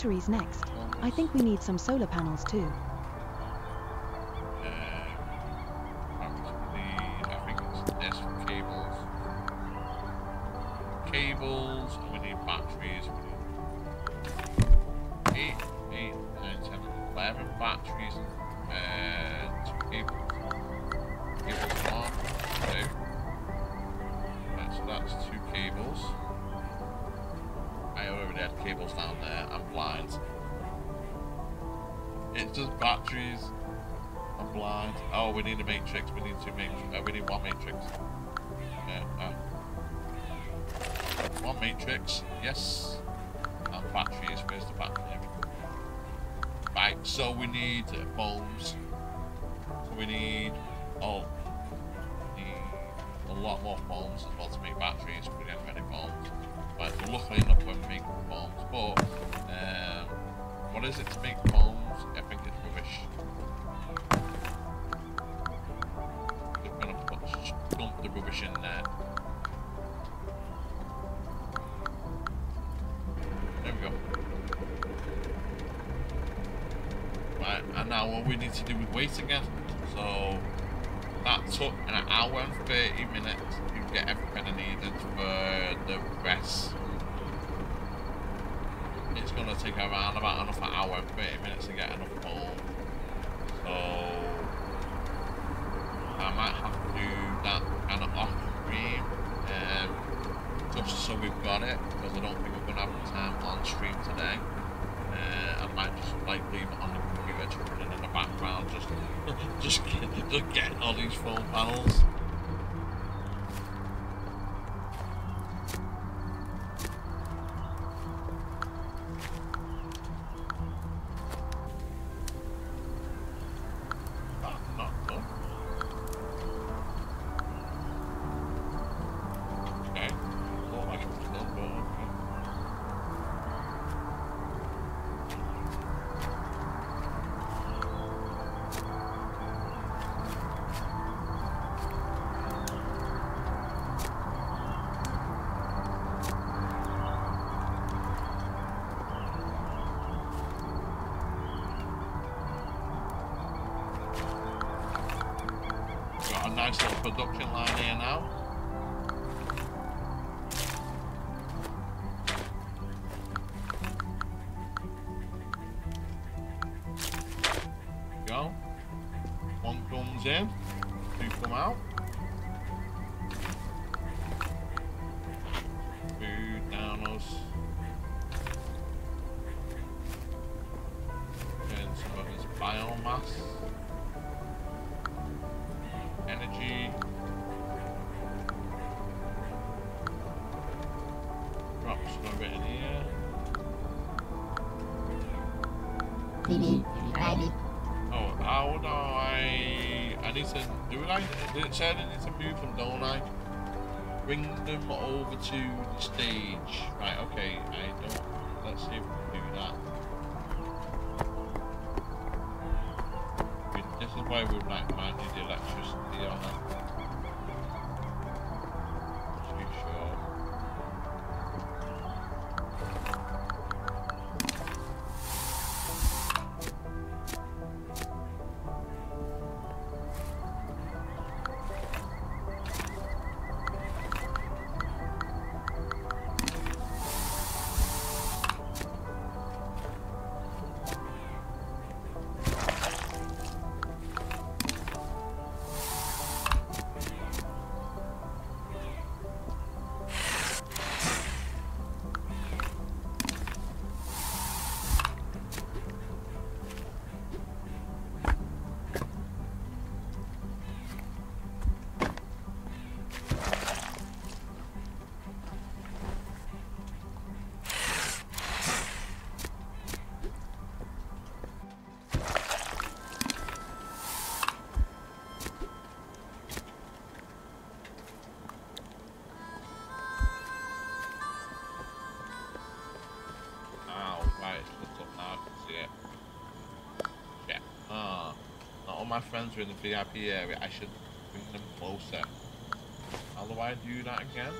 [SPEAKER 2] batteries
[SPEAKER 3] next. I think we need some solar panels too.
[SPEAKER 2] We need uh, bulbs. We need. Oh. Need a lot more bulbs as well to make batteries. We don't have any bulbs. So luckily enough, we're making bulbs. But um, what is it now what we need to do is wait again. So that took an hour and 30 minutes to get everything I needed for the rest. It's gonna take around about another hour and 30 minutes to get enough bulb. So I might have to do that kind of off stream, um, just so we've got it, because I don't think we're gonna have time on stream today. Uh, I might just like leave it on the computer just running in the background, just just getting all these phone panels. Production line here now. Stage. Right, okay, I don't... Let's see if we can do that. This is why we might, my friends are in the VIP area, I should bring them closer. How do I do that again?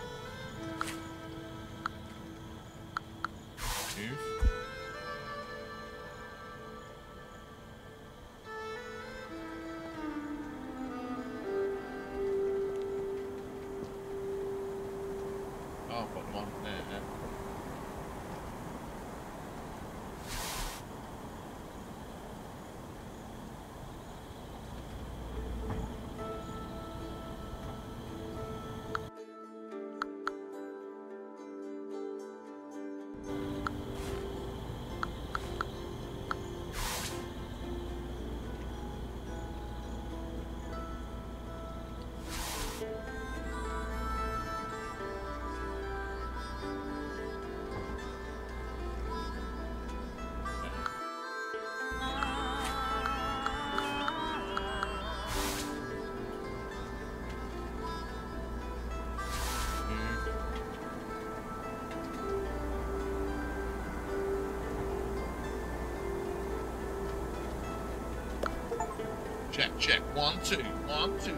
[SPEAKER 2] Check, check. One, two, one, two.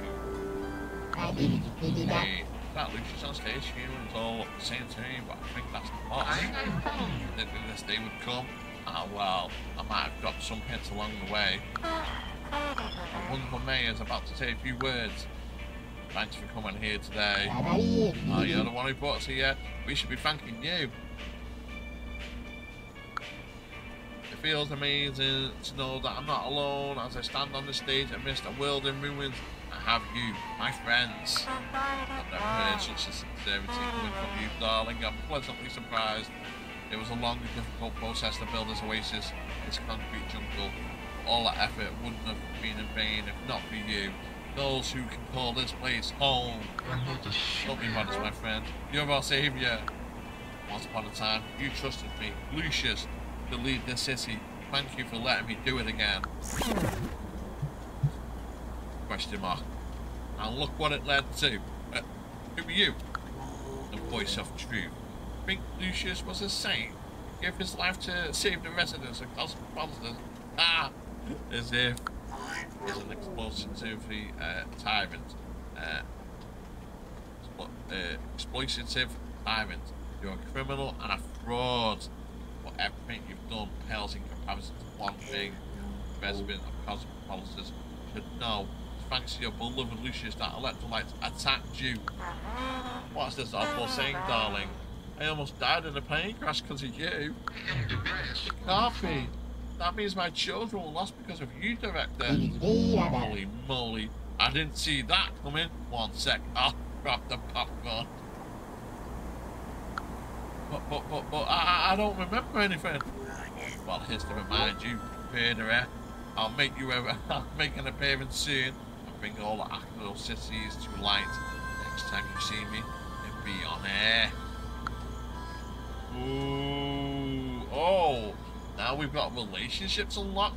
[SPEAKER 2] Hey, that Lucius on stage screaming is all the same to me, but I think that's the boss. That this day would come. Ah, well, I might have got some hints along the way. The wonderful mayor is about to say a few words. Thanks for coming here today. Oh, you're the one who brought us here. We should be thanking you. Feels amazing to know that I'm not alone as I stand on the stage amidst a world in ruins. I have you, my friends. I've never heard such a sincerity coming from you, darling. I'm pleasantly surprised. It was a long and difficult process to build this oasis, this concrete jungle. All that effort wouldn't have been in vain if not for you. Those who can call this place home. Don't be modest, my friend. You're our savior. Once upon a time, you trusted me, Lucius, to leave this city. Thank you for letting me do it again. Question mark. And look what it led to. Uh, who are you? The voice of truth. Think Lucius was a saint? Gave his life to save the residents of Cosmopolitan? Ah! As if is an exploitative uh, tyrant. Uh, uh, exploitative tyrant. You're a criminal and a fraud. Everything you've done pales in comparison to one thing. The resident of Cosmopolis should know. Thanks to your beloved Lucius that electrolytes attacked you. Uh-huh. What's this awful saying, darling? I almost died in a plane crash because of you. It can't be. That means my children were lost because of you, director. Holy moly. I didn't see that coming. One sec. I'll grab the popcorn. But, but, but, but, I, I- don't remember anything. Well, here's to remind you, murderer. I'll make you [laughs] I'll make an appearance soon and bring all the Acro cities to light. Next time you see me, it'll be on air. Ooh, oh, now we've got relationships unlocked.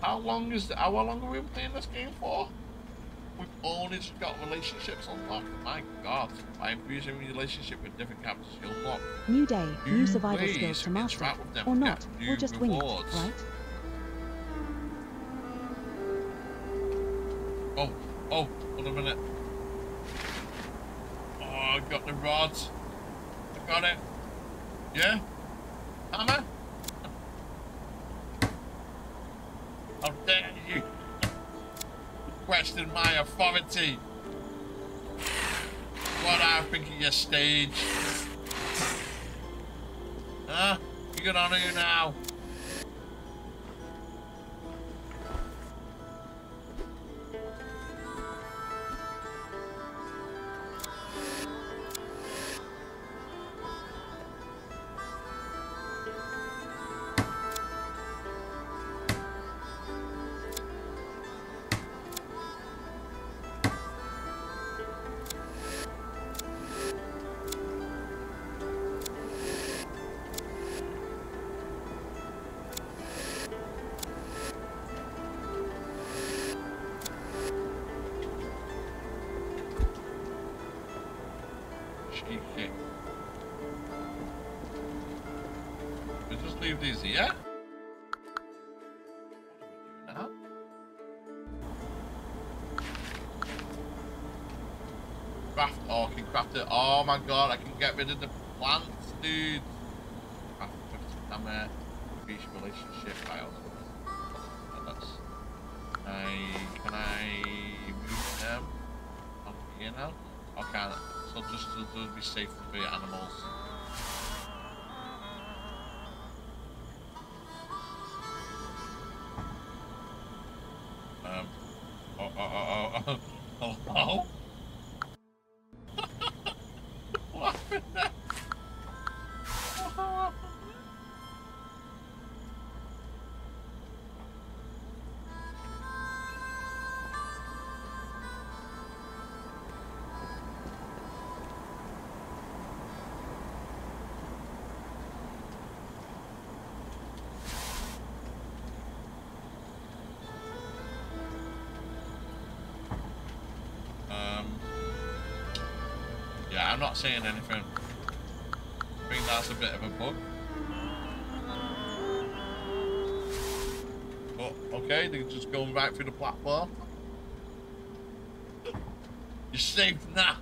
[SPEAKER 2] How long is how long are we playing this game for? We've only just got relationships oh, unlocked. My God, by infusing relationship with different characters, you'll unlock
[SPEAKER 3] New day, new
[SPEAKER 2] New
[SPEAKER 3] survival skills to master.
[SPEAKER 2] with them
[SPEAKER 3] Or not, or just wing it, right?
[SPEAKER 2] Oh, oh, hold a minute. Oh, I got the rods. I got it. Yeah? Hammer? How dare you question my authority? What I think of your stage? Huh? You good on you now? Oh my god, I can get rid of the plants, dude. I'm a beach relationship files. Oh, that's. I can I move them on here now? Okay, so just to, to be safe for the animals. I'm not saying anything. I think that's a bit of a bug. But, okay? They're just going right through the platform. You're safe now.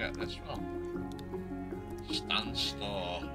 [SPEAKER 2] Get this one? Stand store.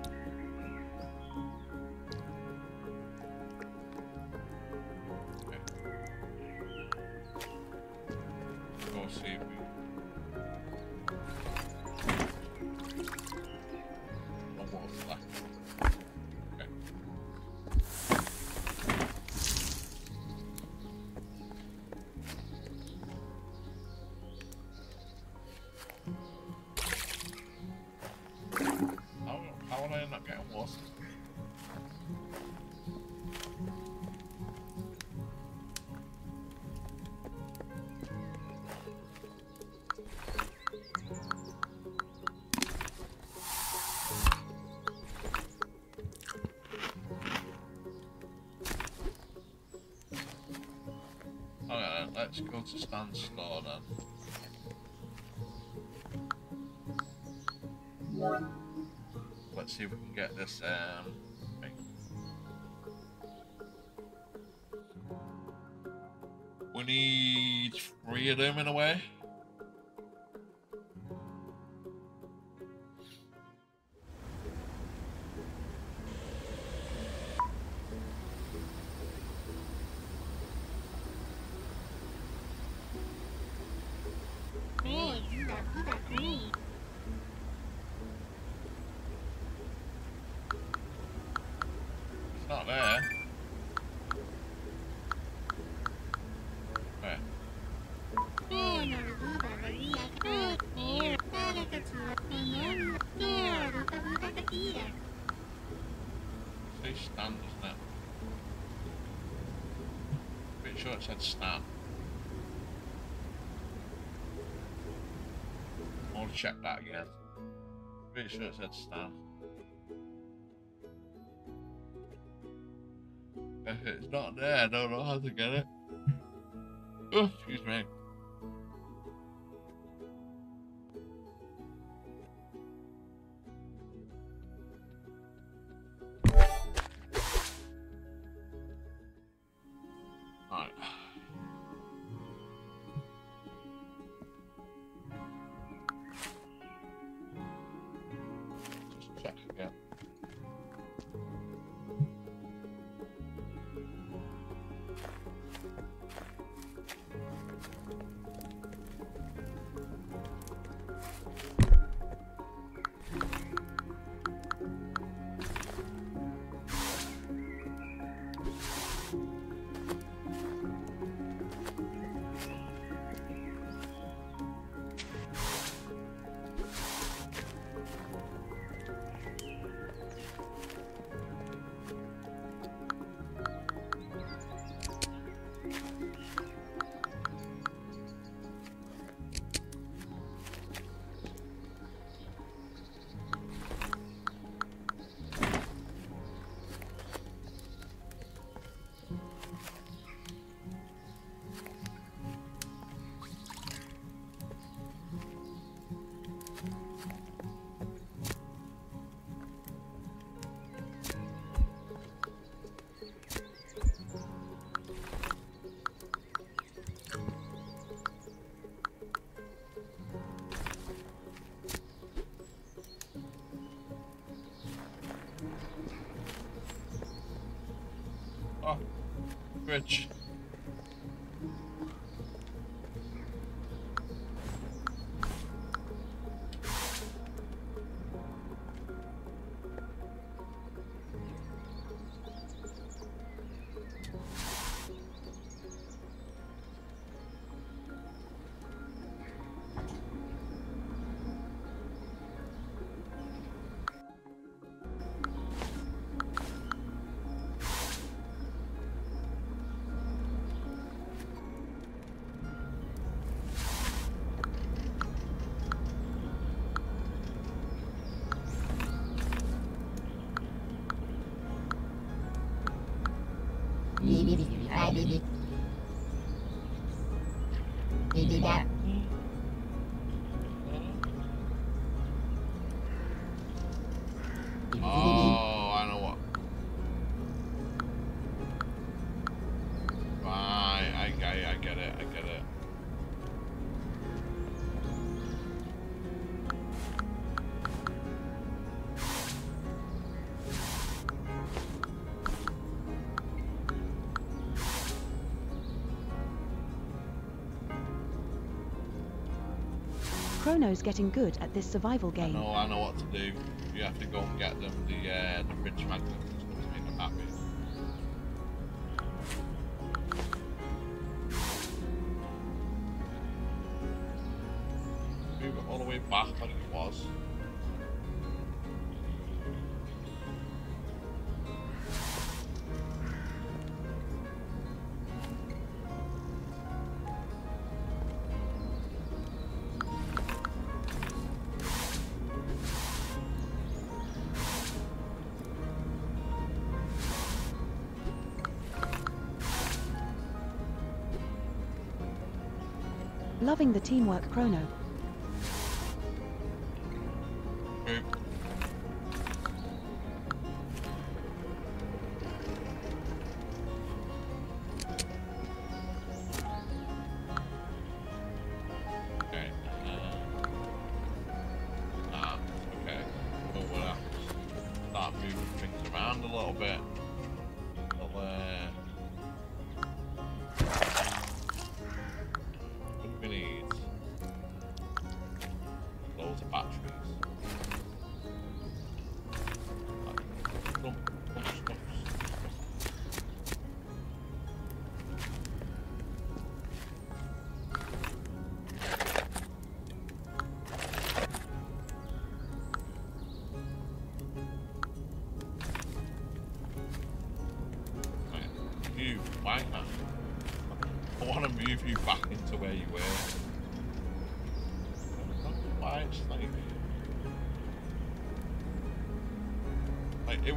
[SPEAKER 2] Let's go to Stan's store then. Let's see if we can get this um. We need three of them in a way. Not there. Say stand, doesn't it? Pretty sure it said stand. I'll check that again. Pretty sure it said stand. It's not there, I don't know how to get it. Oh, excuse me. Which
[SPEAKER 3] Chrono's getting good at this survival game.
[SPEAKER 2] I know, I know what to do. You have to go and get them the, uh, the magnet. the
[SPEAKER 3] Teamwork Chrono.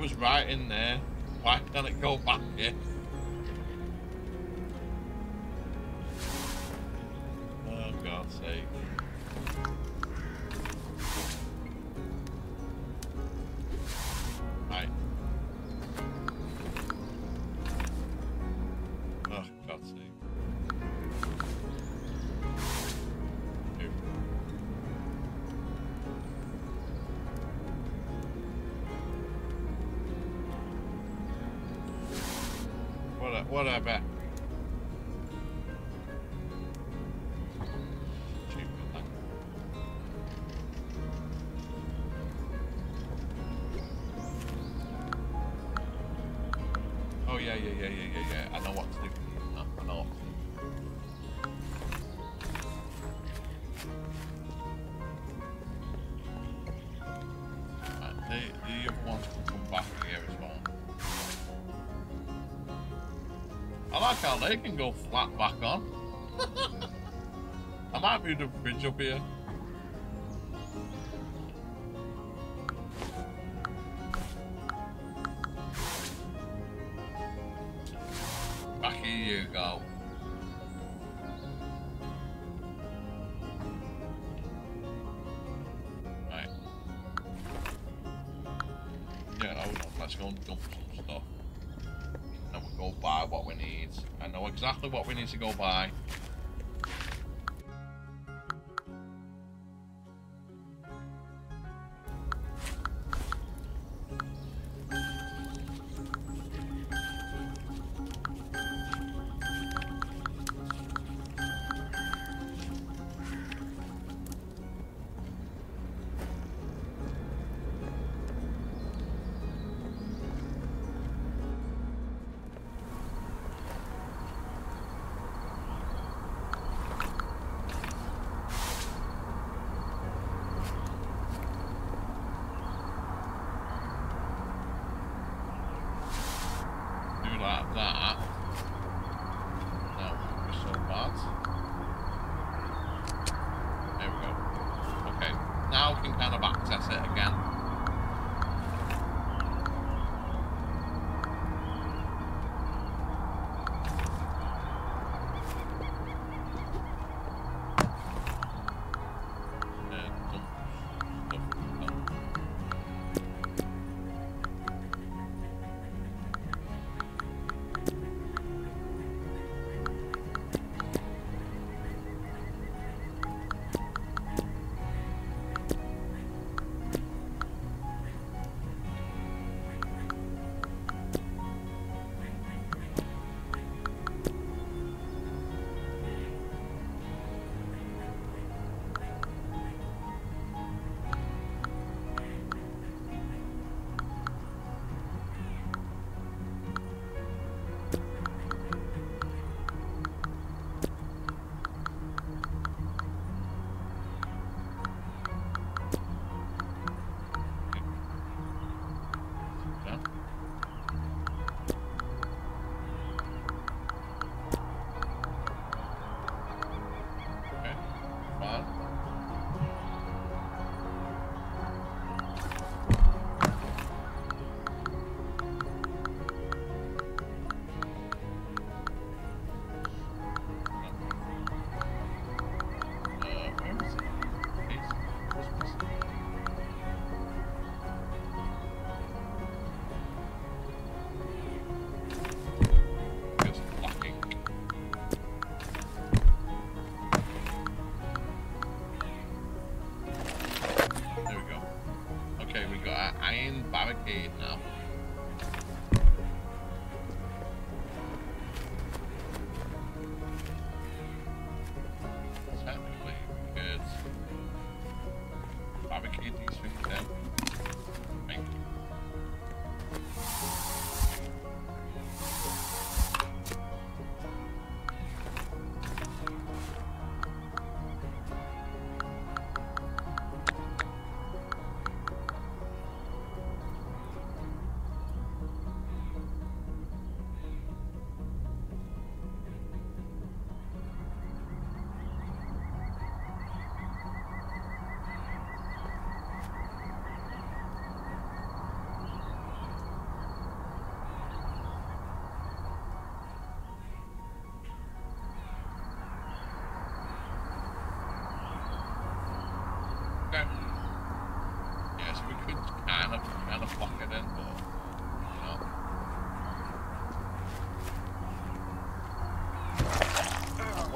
[SPEAKER 2] was right in there. Why can't it go back here? flat back on. [laughs] I might be the fridge up here. go by.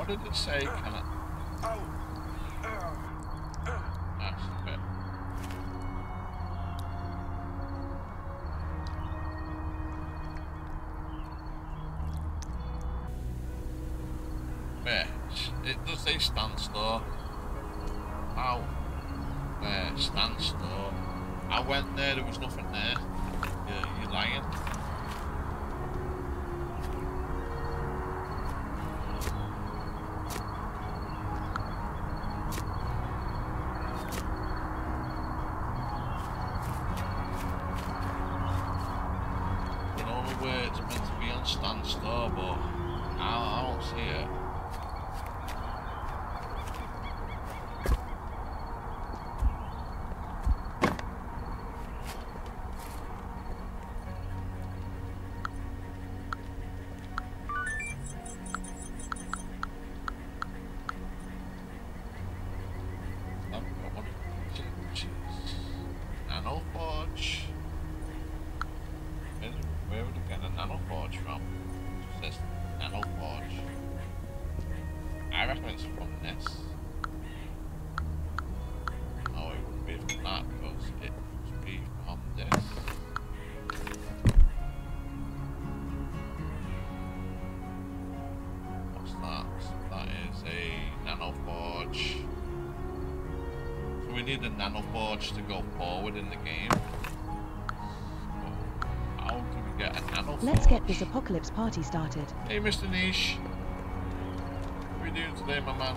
[SPEAKER 2] What did it say? Oh boy. the nanoforge to go forward in the game. How can we get a nanoforge?
[SPEAKER 3] Let's get this apocalypse party started.
[SPEAKER 2] Hey, Mr. Niche. What are you doing today, my man?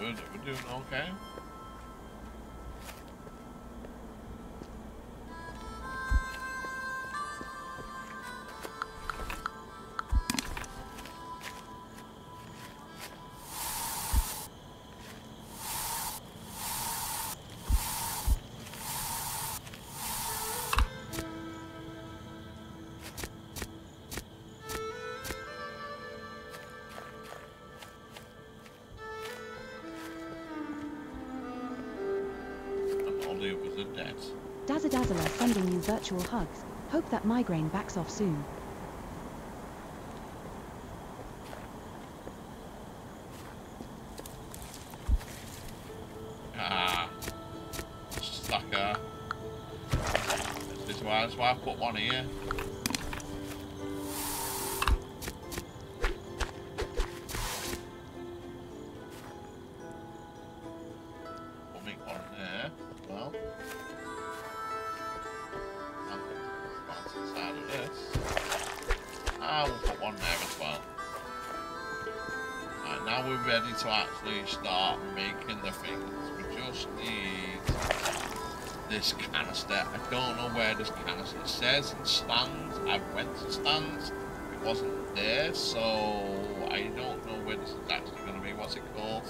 [SPEAKER 2] We're, we're doing okay. The others are dead.
[SPEAKER 3] Dazzadazzler sending you virtual hugs. Hope that migraine backs off soon.
[SPEAKER 2] I don't know where this canister says in stands. I went to stands. It wasn't there, so I don't know where this is actually going to be. What's it called?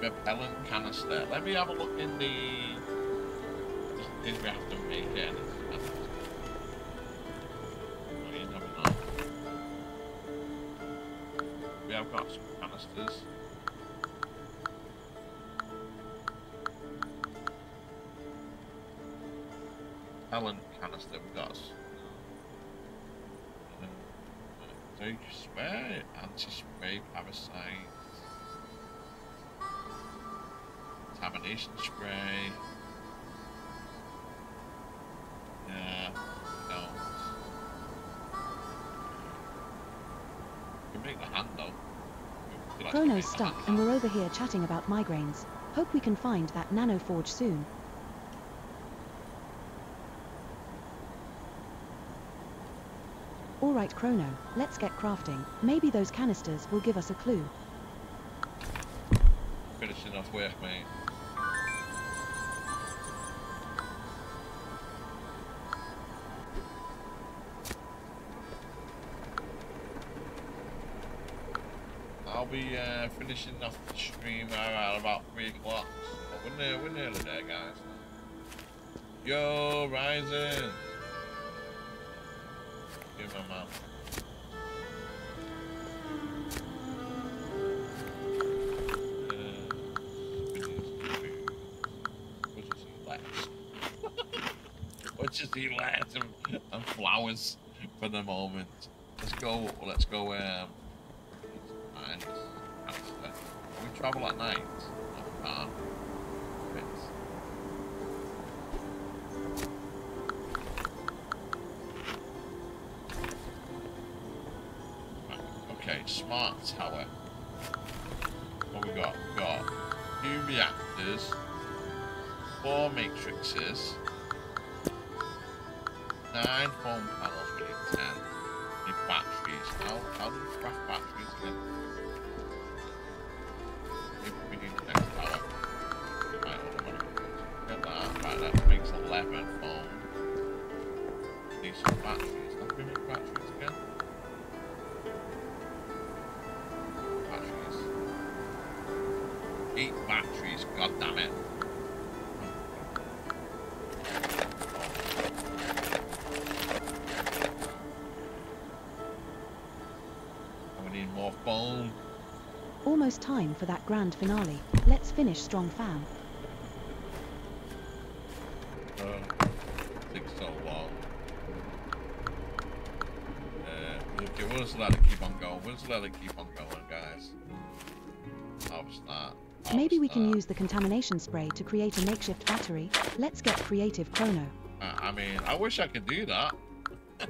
[SPEAKER 2] Repellent canister. Let me have a look in the. Case we have to make it. Helen canister we got. Take spray, anti-spray parasite, contamination spray. Yeah, no. We can make the hand though.
[SPEAKER 3] Chrono's stuck and we're over here chatting about migraines. Hope we can find that nano forge soon. Alright Chrono, let's get crafting. Maybe those canisters will give us a clue.
[SPEAKER 2] finishing off work, mate. I'll be uh, finishing off the stream around about 3 o'clock. So we're, near, we're nearly there, guys. Yo, Rising! Give my man. And, and flowers for the moment. Let's go. Let's go. Um, this we travel at night?
[SPEAKER 3] Time for that grand finale. Let's finish strong fam.
[SPEAKER 2] Uh, takes so long. Uh, okay, we'll just let it keep on going. We'll just let it keep on going, guys. Start.
[SPEAKER 3] Maybe we can use the contamination spray to create a makeshift battery. Let's get creative Chrono.
[SPEAKER 2] Uh, I mean, I wish I could do that. [laughs]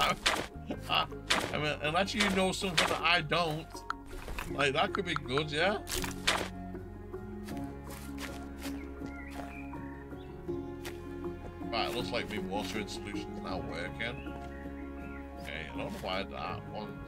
[SPEAKER 2] I, I, I mean, unless you know something that I don't, like that could be good, yeah. Right, it looks like my watering solution's now working. Okay, I don't know why that one.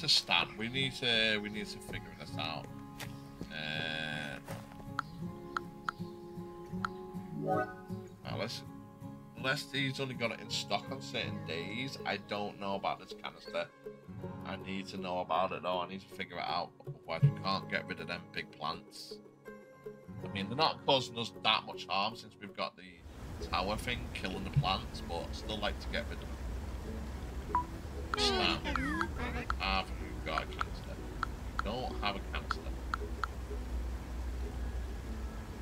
[SPEAKER 2] To Stan. We need to we need to figure this out. Uh, unless unless he's only got it in stock on certain days, I don't know about this canister. I need to know about it though. I need to figure it out. Otherwise, we can't get rid of them big plants. I mean, they're not causing us that much harm since we've got the tower thing killing the plants, but I still like to get rid of them. Stan. Have got a don't have a canister.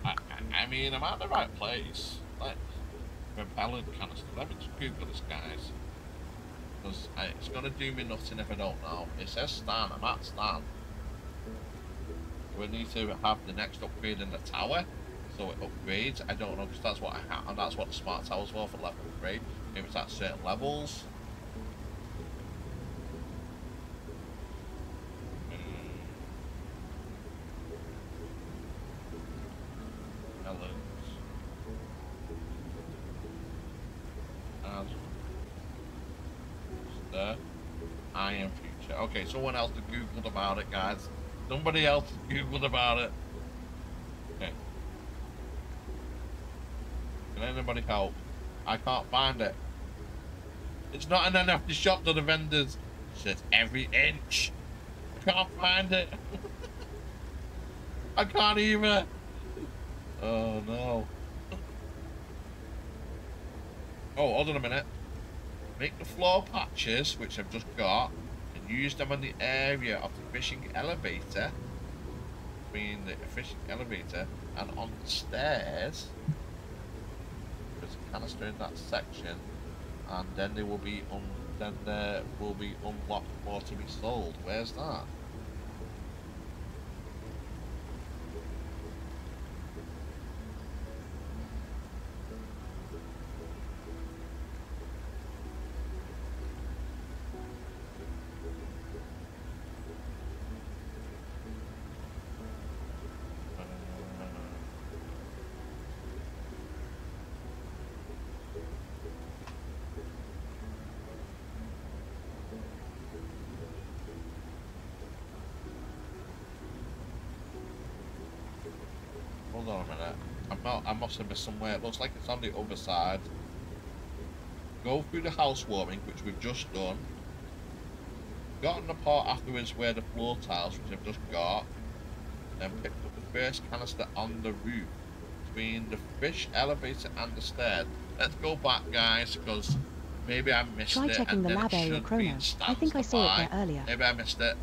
[SPEAKER 2] I, I, I mean, I'm at the right place. Like, repellent canister. Let me just Google this, guys. Because it's going to do me nothing if I don't know. It says Stan. I'm at Stan. We need to have the next upgrade in the tower. So it upgrades. I don't know because that's what I have, and that's what the smart towers for for level upgrade. Maybe it's at certain levels. Melons. And the I Am Future. Okay, someone else googled about it, guys. Somebody else googled about it. Okay. Can anybody help? I can't find it. It's not in enough to shop to the vendors. It says every inch. I can't find it. [laughs] I can't even. Oh no. Oh, hold on a minute. Make the floor patches, which I've just got, use them on the area of the fishing elevator. Between the fishing elevator and on the stairs. There's a canister in that section, and then there will be un then there will be unlocked more to be sold. Where's that? Hold on a minute. I'm not, I must have missed somewhere. It looks like it's on the other side. Go through the housewarming, which we've just done. Got in the part afterwards where the floor tiles, which I've just got. Then picked up the first canister on the roof. Between the fish elevator and the stairs. Let's go back, guys, because maybe I missed
[SPEAKER 3] Try
[SPEAKER 2] it.
[SPEAKER 3] checking
[SPEAKER 2] and
[SPEAKER 3] the lab area chrono. I think I saw it there earlier.
[SPEAKER 2] Maybe I missed it.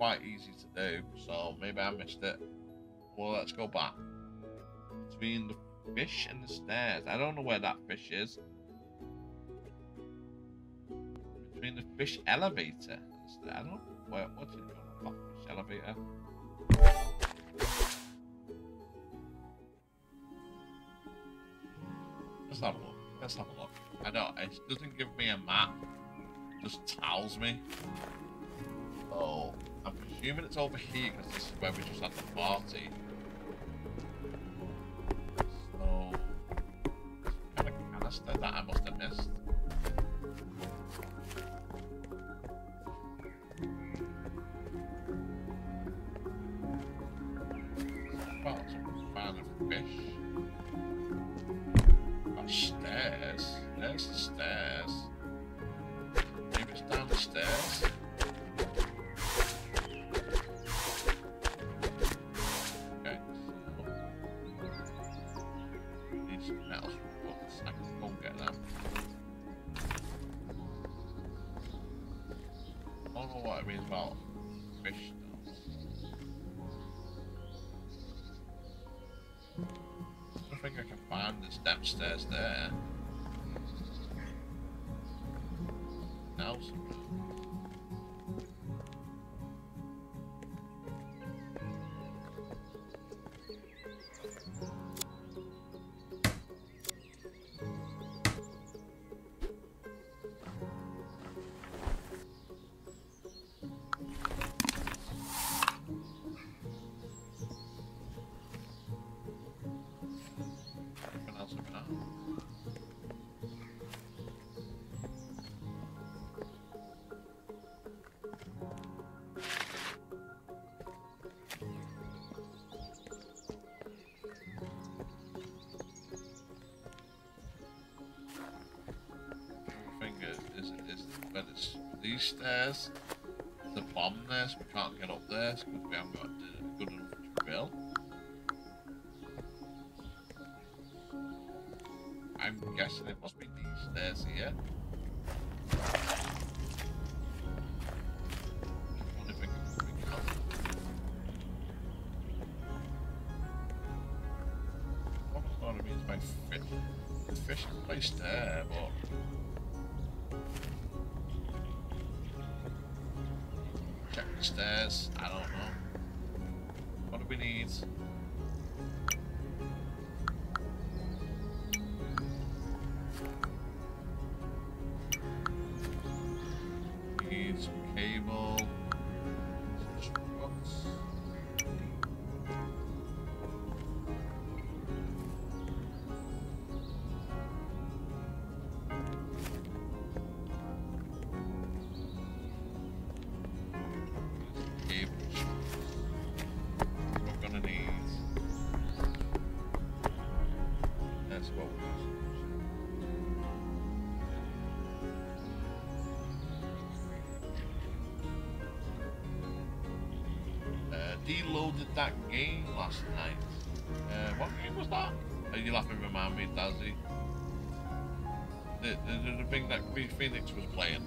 [SPEAKER 2] Quite easy to do, so maybe I missed it. Well, let's go back. Between the fish and the stairs. I don't know where that fish is. Between the fish elevator. I don't know where, what's it? Fish elevator. Let's have a look. Let's have a look. I know, it doesn't give me a map. It just tells me. So, I'm assuming it's over here because this is where we just had the party. So, kind of canister that I must have missed. Found some stairs. There's the stairs. Maybe it's down the stairs. These stairs. The problem there is we can't get up there because we haven't got the good enough drill. I'm guessing it must be these stairs here. fish place there, but stairs. I don't know. What do we? Need game last night. Uh, what game was that? You'll have to remind me, Dazzy. The, the, the thing that Phoenix was playing.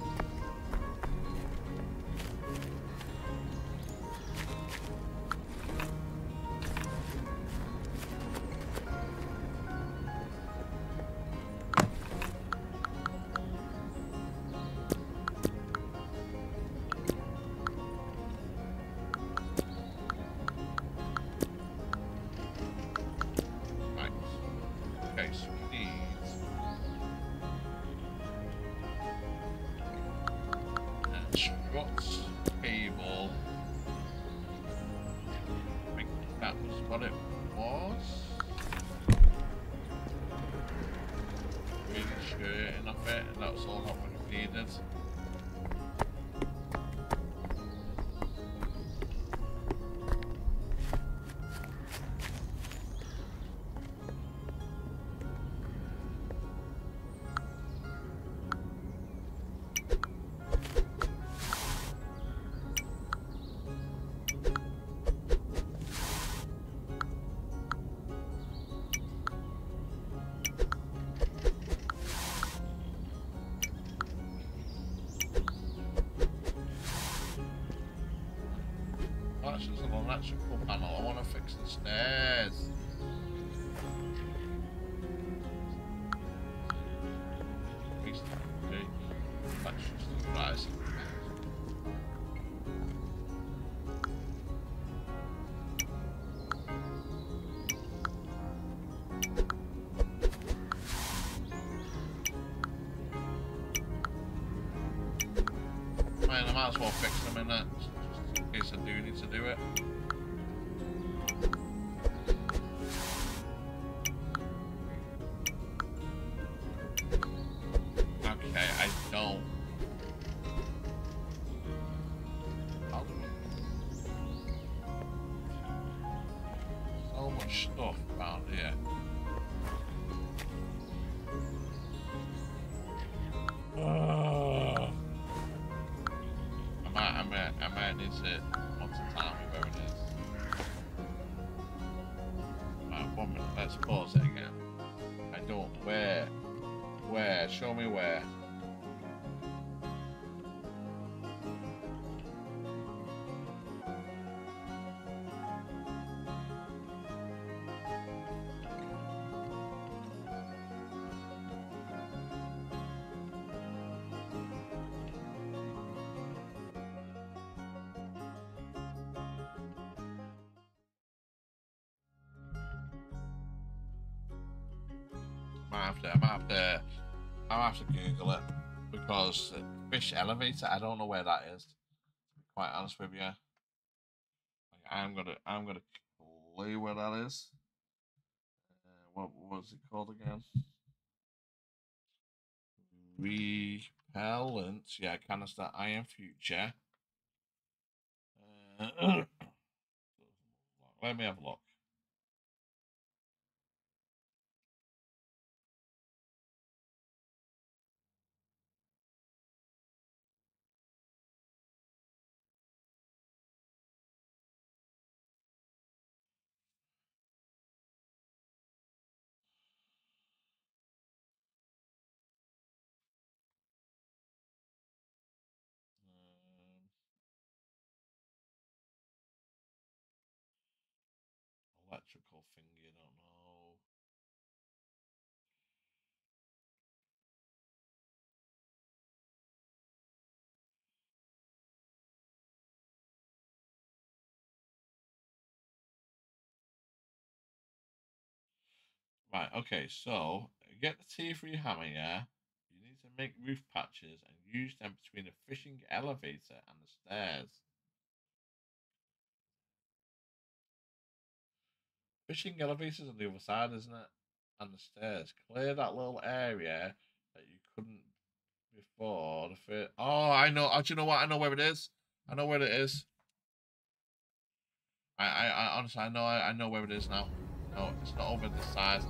[SPEAKER 2] Might as well fix I might Might have to, I might have to, I might have to Google it because fish elevator. I don't know where that is. Quite honest with you, like, I'm gonna, I'm gonna clue where that is. Uh, what was it called again? Repellent. Yeah, canister I Am Future. Uh, [coughs] let me have a look. Right, okay, so get the T3 hammer, yeah? You need to make roof patches and use them between the fishing elevator and the stairs. Fishing elevator's on the other side, isn't it? And the stairs. Clear that little area that you couldn't before the. Oh, I know. Oh, do you know what? I know where it is. I know where it is. I, I, I honestly, I know, I, I know where it is now. No, it's not over this side.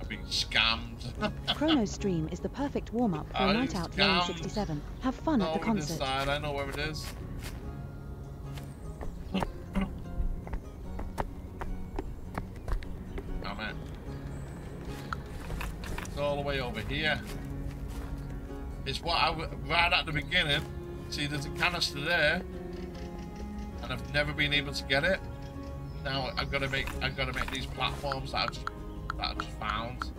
[SPEAKER 2] I've been scammed. [laughs]
[SPEAKER 3] Chrono's stream is the perfect warm up for a night out. Lowen 67. Have fun
[SPEAKER 2] not
[SPEAKER 3] at the
[SPEAKER 2] over this
[SPEAKER 3] concert.
[SPEAKER 2] side. I know where it is. [coughs] Damn it. It's all the way over here. It's what I right at the beginning. See, there's a canister there, and I've never been able to get it. Now I've got to make I've got to make these platforms that I've just, that I've just found.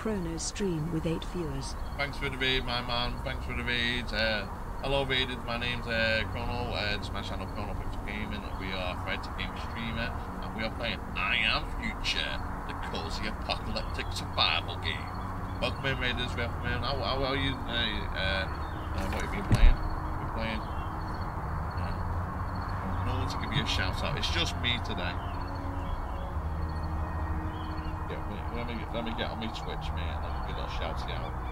[SPEAKER 6] Chrono stream with eight viewers.
[SPEAKER 2] Thanks for the raid, my man. Thanks for the raid. Uh, hello, raiders. My name's uh, Chrono. Uh, it's my channel, Chrono Pixel Gaming. We are Fred to Game Streamer, and we are playing I Am Future, the cozy apocalyptic survival game. Welcome in, raiders. Welcome in. How, how are you? Uh, uh, what have you been playing? We're playing? Uh, no one to give you a shout out. It's just me today. Yeah, let me, let me, get on my Twitch, man. Let me get a little shout out.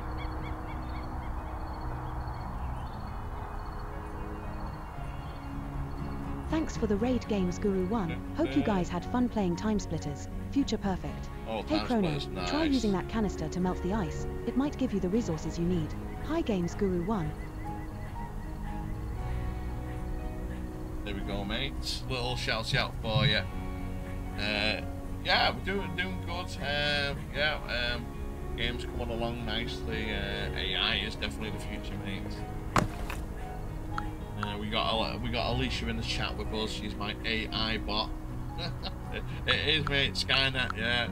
[SPEAKER 3] Thanks for the raid games Guru 1. Hope you guys had fun playing TimeSplitters. Future perfect.
[SPEAKER 2] Oh,
[SPEAKER 3] Hey Chrono,
[SPEAKER 2] Splitters,
[SPEAKER 3] try using that canister to melt the ice. It might give you the resources you need. Hi Games Guru 1.
[SPEAKER 2] There we go, mate. Little shout out for you. Uh, yeah, we're doing doing good. Um, yeah, um, games coming along nicely. Uh, AI is definitely the future, mate. Uh, we got we got Alicia in the chat with us. She's my AI bot. [laughs] it is, mate. Skynet, yeah.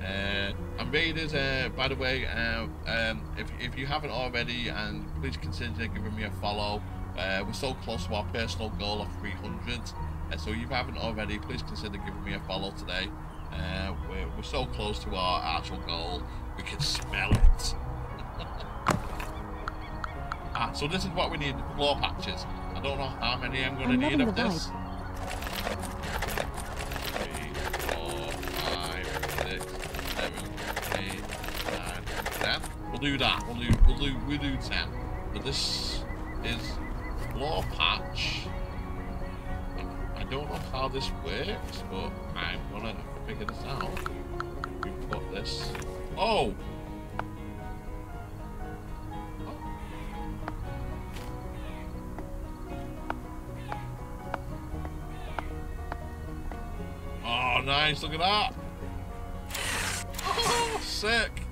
[SPEAKER 2] Uh, and Raiders, uh, by the way, uh, um, if, if you haven't already, and please consider giving me a follow. Uh, we're so close to our personal goal of 300. Uh, so if you haven't already, please consider giving me a follow today. Uh, we're, we're so close to our actual goal. We can smell it. [laughs] ah, so this is what we need, floor patches. I don't know how many I'm going to need of this. Three, four, five, six, seven, eight, nine, ten. We'll do that. We'll do. We'll do. We'll do ten. But this is floor patch. I don't know how this works, but I'm gonna figure this out. We've got this. Oh. Oh, nice. Look at that. Oh, sick.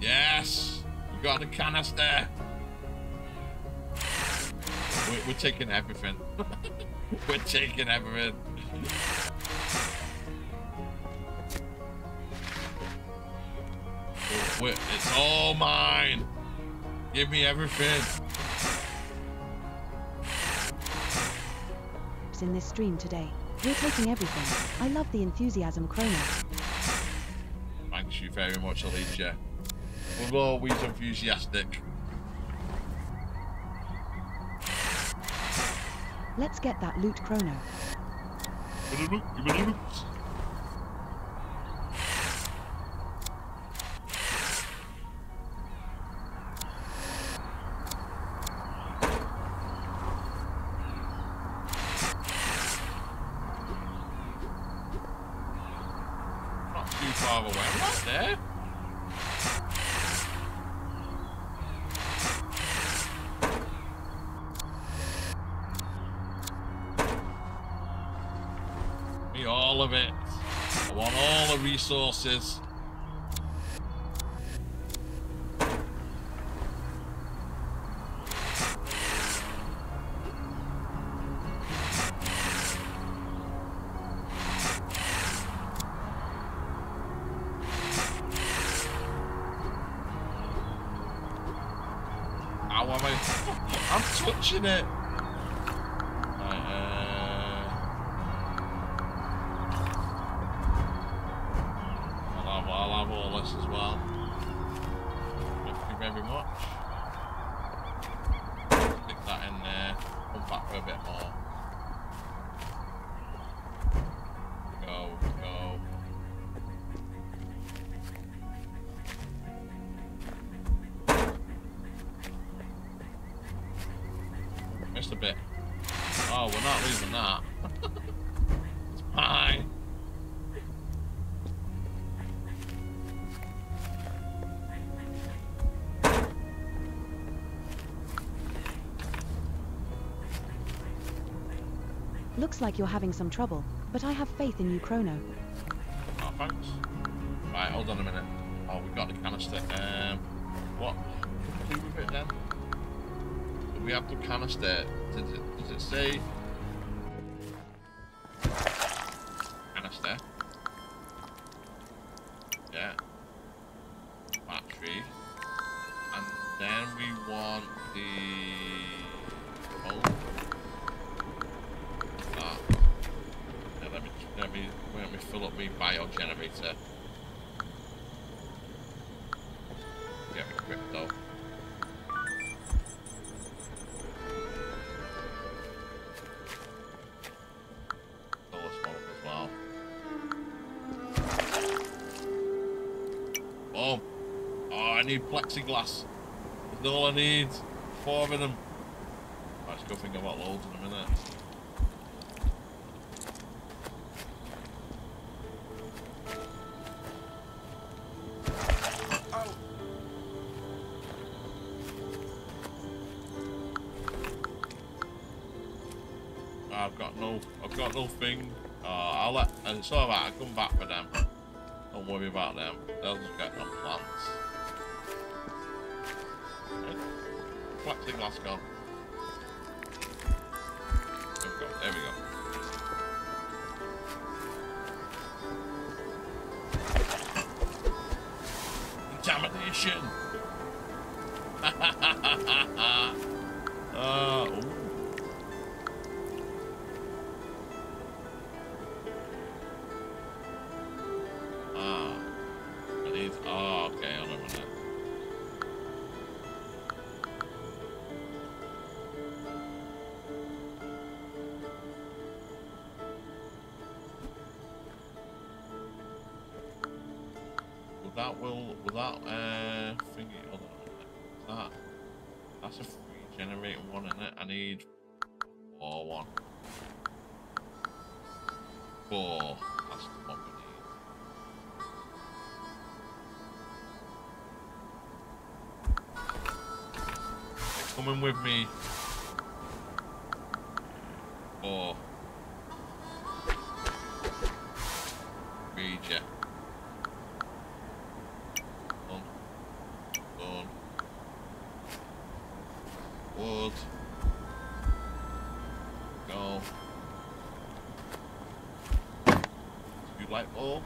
[SPEAKER 2] Yes. We got the canister. We're, we're taking everything. [laughs] we're taking everything. It's all mine. Give me everything.
[SPEAKER 3] in this stream today. We're taking everything. I love the enthusiasm, Chrono.
[SPEAKER 2] Thanks you very much, Alicia. We're always enthusiastic.
[SPEAKER 3] Let's get that loot, Chrono.
[SPEAKER 2] Resources. How am I? I'm touching it. Right, uh, All this as well. Thank you very much. Stick that in there. Come back for a bit more.
[SPEAKER 3] Looks like you're having some trouble, but I have faith in you, Chrono.
[SPEAKER 2] Oh, thanks. Right, hold on a minute. Oh, we've got the canister. Um, what? Do we it then? We have the canister? Does it, does it say need. Four of them. Let's go think about loads in a minute. I've got no, I've got no thing. Uh, I'll let, and it's all right. I'll come back for them. Don't worry about them. They'll just get on plants. Plexiglass gone. Coming with me. Or read ya. Wood. Go. Two light bulbs.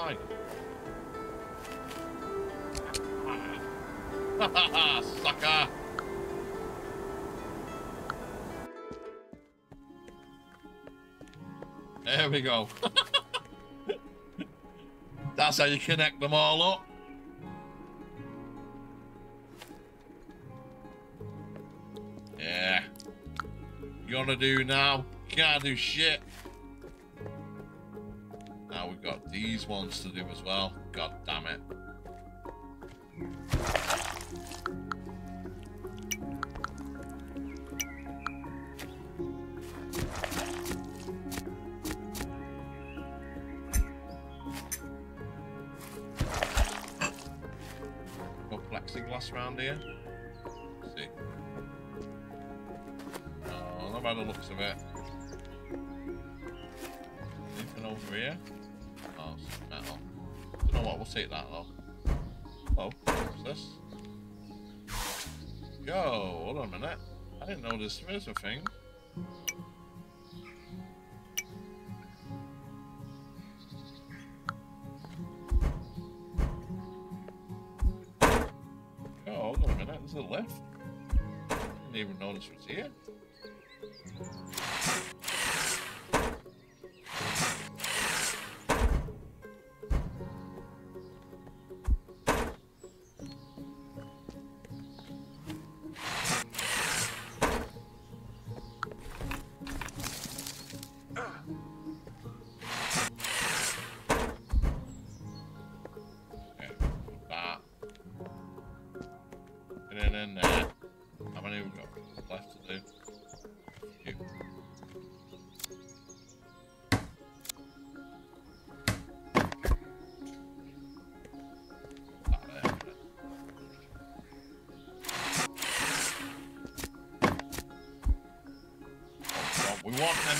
[SPEAKER 2] Ah. [laughs] Sucker! There we go. [laughs] That's how you connect them all up. Yeah. You gonna do now? Can't do shit. We've got these ones to do as well. God damn it. Got plexiglass around here. Let's see. Oh, not by the looks of it. Take that though. Oh, what's this? Yo, hold on a minute. I didn't know this was a thing. Oh, hold on a minute. There's a lift. Didn't even know this was here.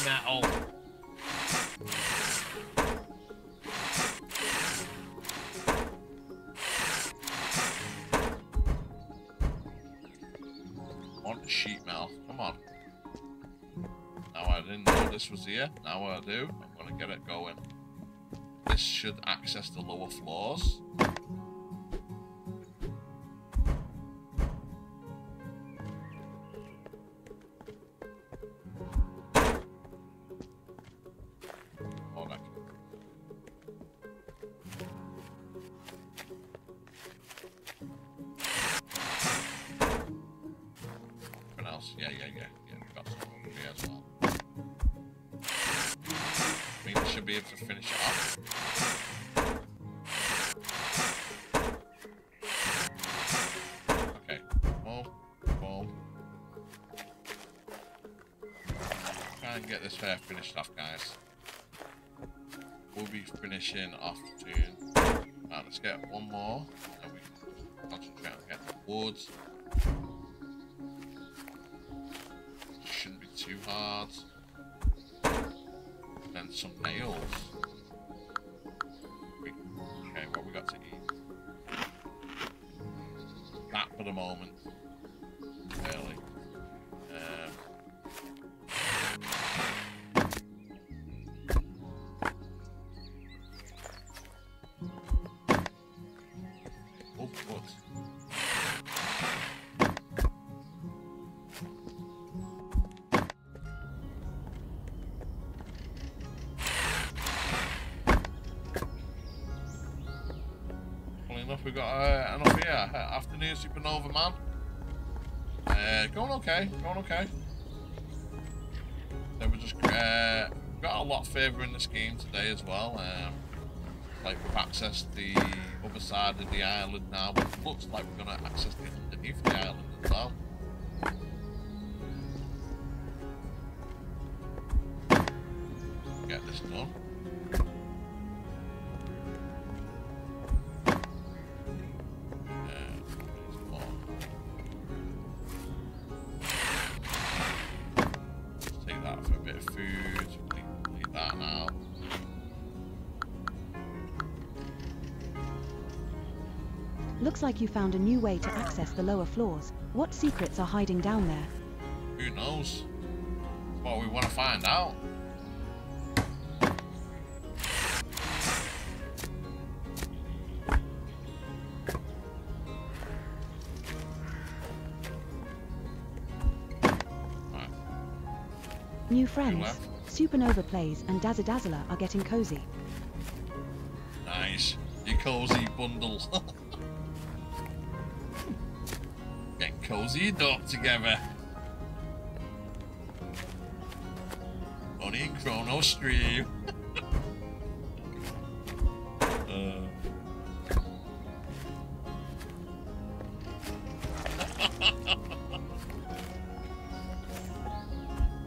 [SPEAKER 2] The metal. Want sheet metal. Come on. Now I didn't know this was here. Now I do. I'm gonna get it going. This should access the lower floors. We got uh, here. Uh, Afternoon Supernova Man. Uh, going okay, going okay. So we just uh, got a lot of favour in this game today as well. Um, like we've accessed the other side of the island now, it looks like we're going to access the underneath the island as well.
[SPEAKER 3] Like you found a new way to access the lower floors. What secrets are hiding down there?
[SPEAKER 2] Who knows? What we want to find out. Right,
[SPEAKER 3] New friends. Supernova Plays and Dazza Dazzler are getting cozy.
[SPEAKER 2] nice. Your cozy bundle. [laughs] cozy up together. Only in Chrono Stream. [laughs] uh. [laughs]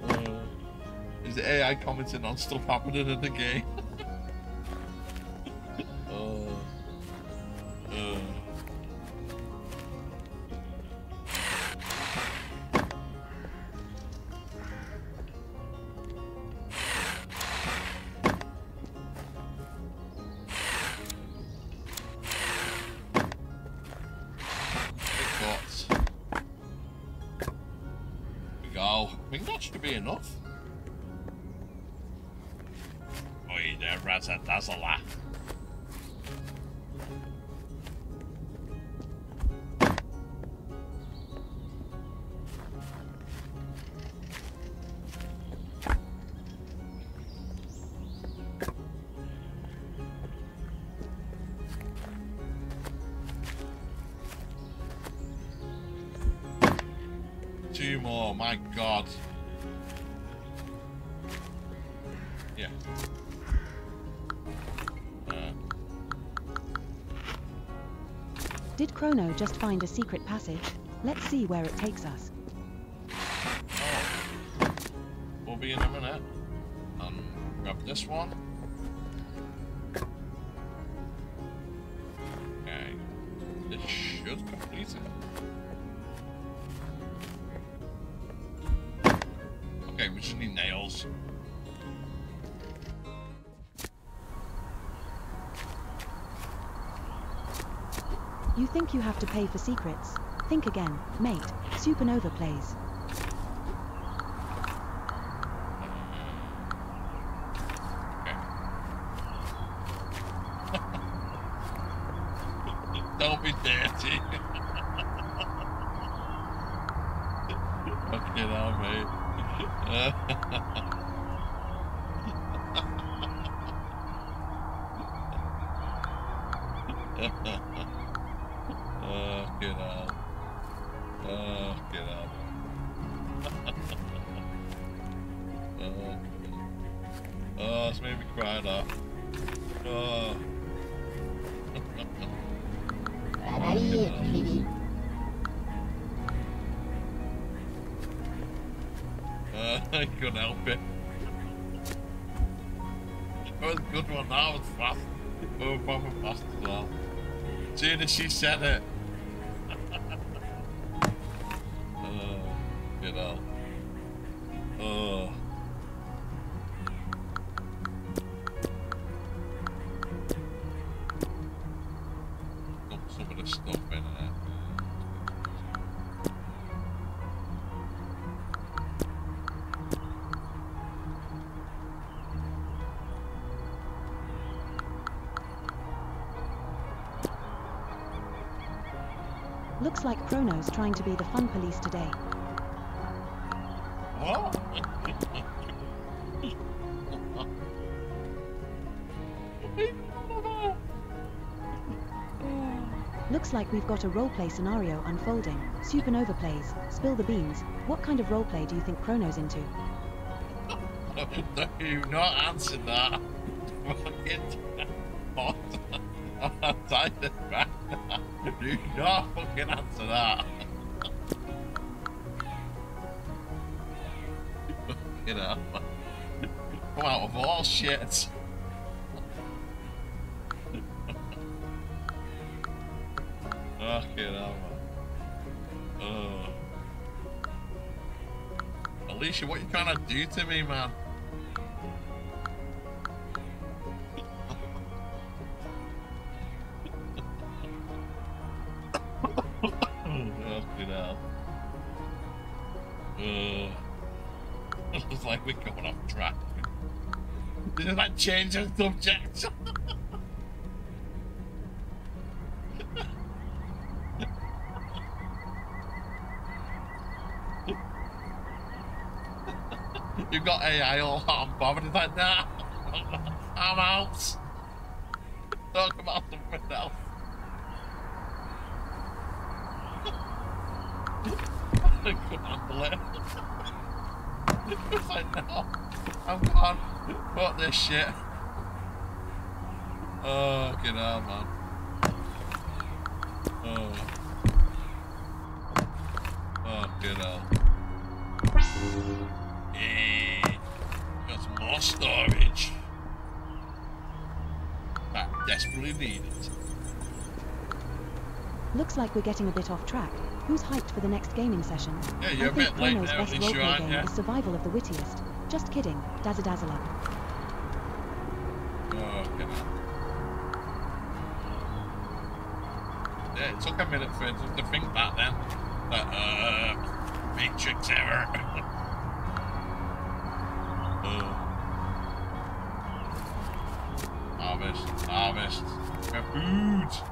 [SPEAKER 2] Uh, is the AI commenting on stuff happening in the game? [laughs] be enough.
[SPEAKER 3] Just find a secret passage? Let's see where it takes us.
[SPEAKER 2] oh. We'll be in a minute. Um, grab this one.
[SPEAKER 3] Have to pay for secrets? Think again, mate. Supernova Plays.
[SPEAKER 2] Soon as
[SPEAKER 3] uh, trying to be the fun police today. Looks like we've got a roleplay scenario unfolding. Supernova Plays. Spill the beans. What kind of roleplay do you think Chrono's into? [laughs]
[SPEAKER 2] Do not answer that. [laughs] [laughs] I'm not fucking answer that. Come out of all shit. Fucking hell. Ugh. Alicia, what you trying to do to me, man? You've got AI all hot and bothered. It's like, nah,
[SPEAKER 3] we're getting a bit off track. Who's hyped for the next gaming session?
[SPEAKER 2] Yeah,
[SPEAKER 3] I
[SPEAKER 2] you're a
[SPEAKER 3] think
[SPEAKER 2] bit late there,
[SPEAKER 3] best
[SPEAKER 2] at least you
[SPEAKER 3] roleplay
[SPEAKER 2] aren't,
[SPEAKER 3] game
[SPEAKER 2] yeah.
[SPEAKER 3] is Survival of the Wittiest. Just kidding, Dazza Dazzler.
[SPEAKER 2] Oh, get out. Yeah, it took a minute for it to think that then. That, uh, Matrix error. [laughs] uh, harvest, harvest. We food.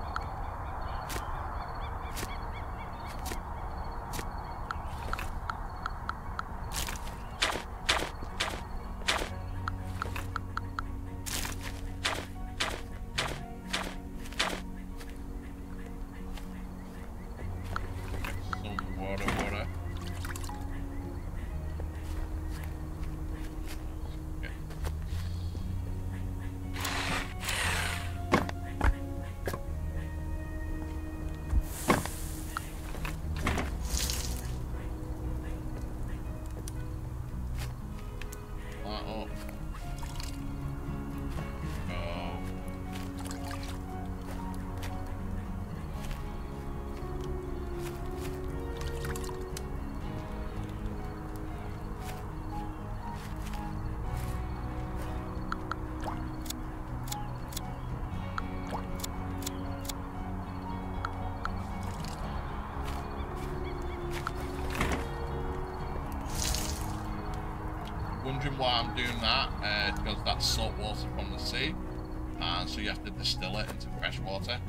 [SPEAKER 2] Why I'm doing that, uh, because that's salt water from the sea, and so you have to distill it into fresh water.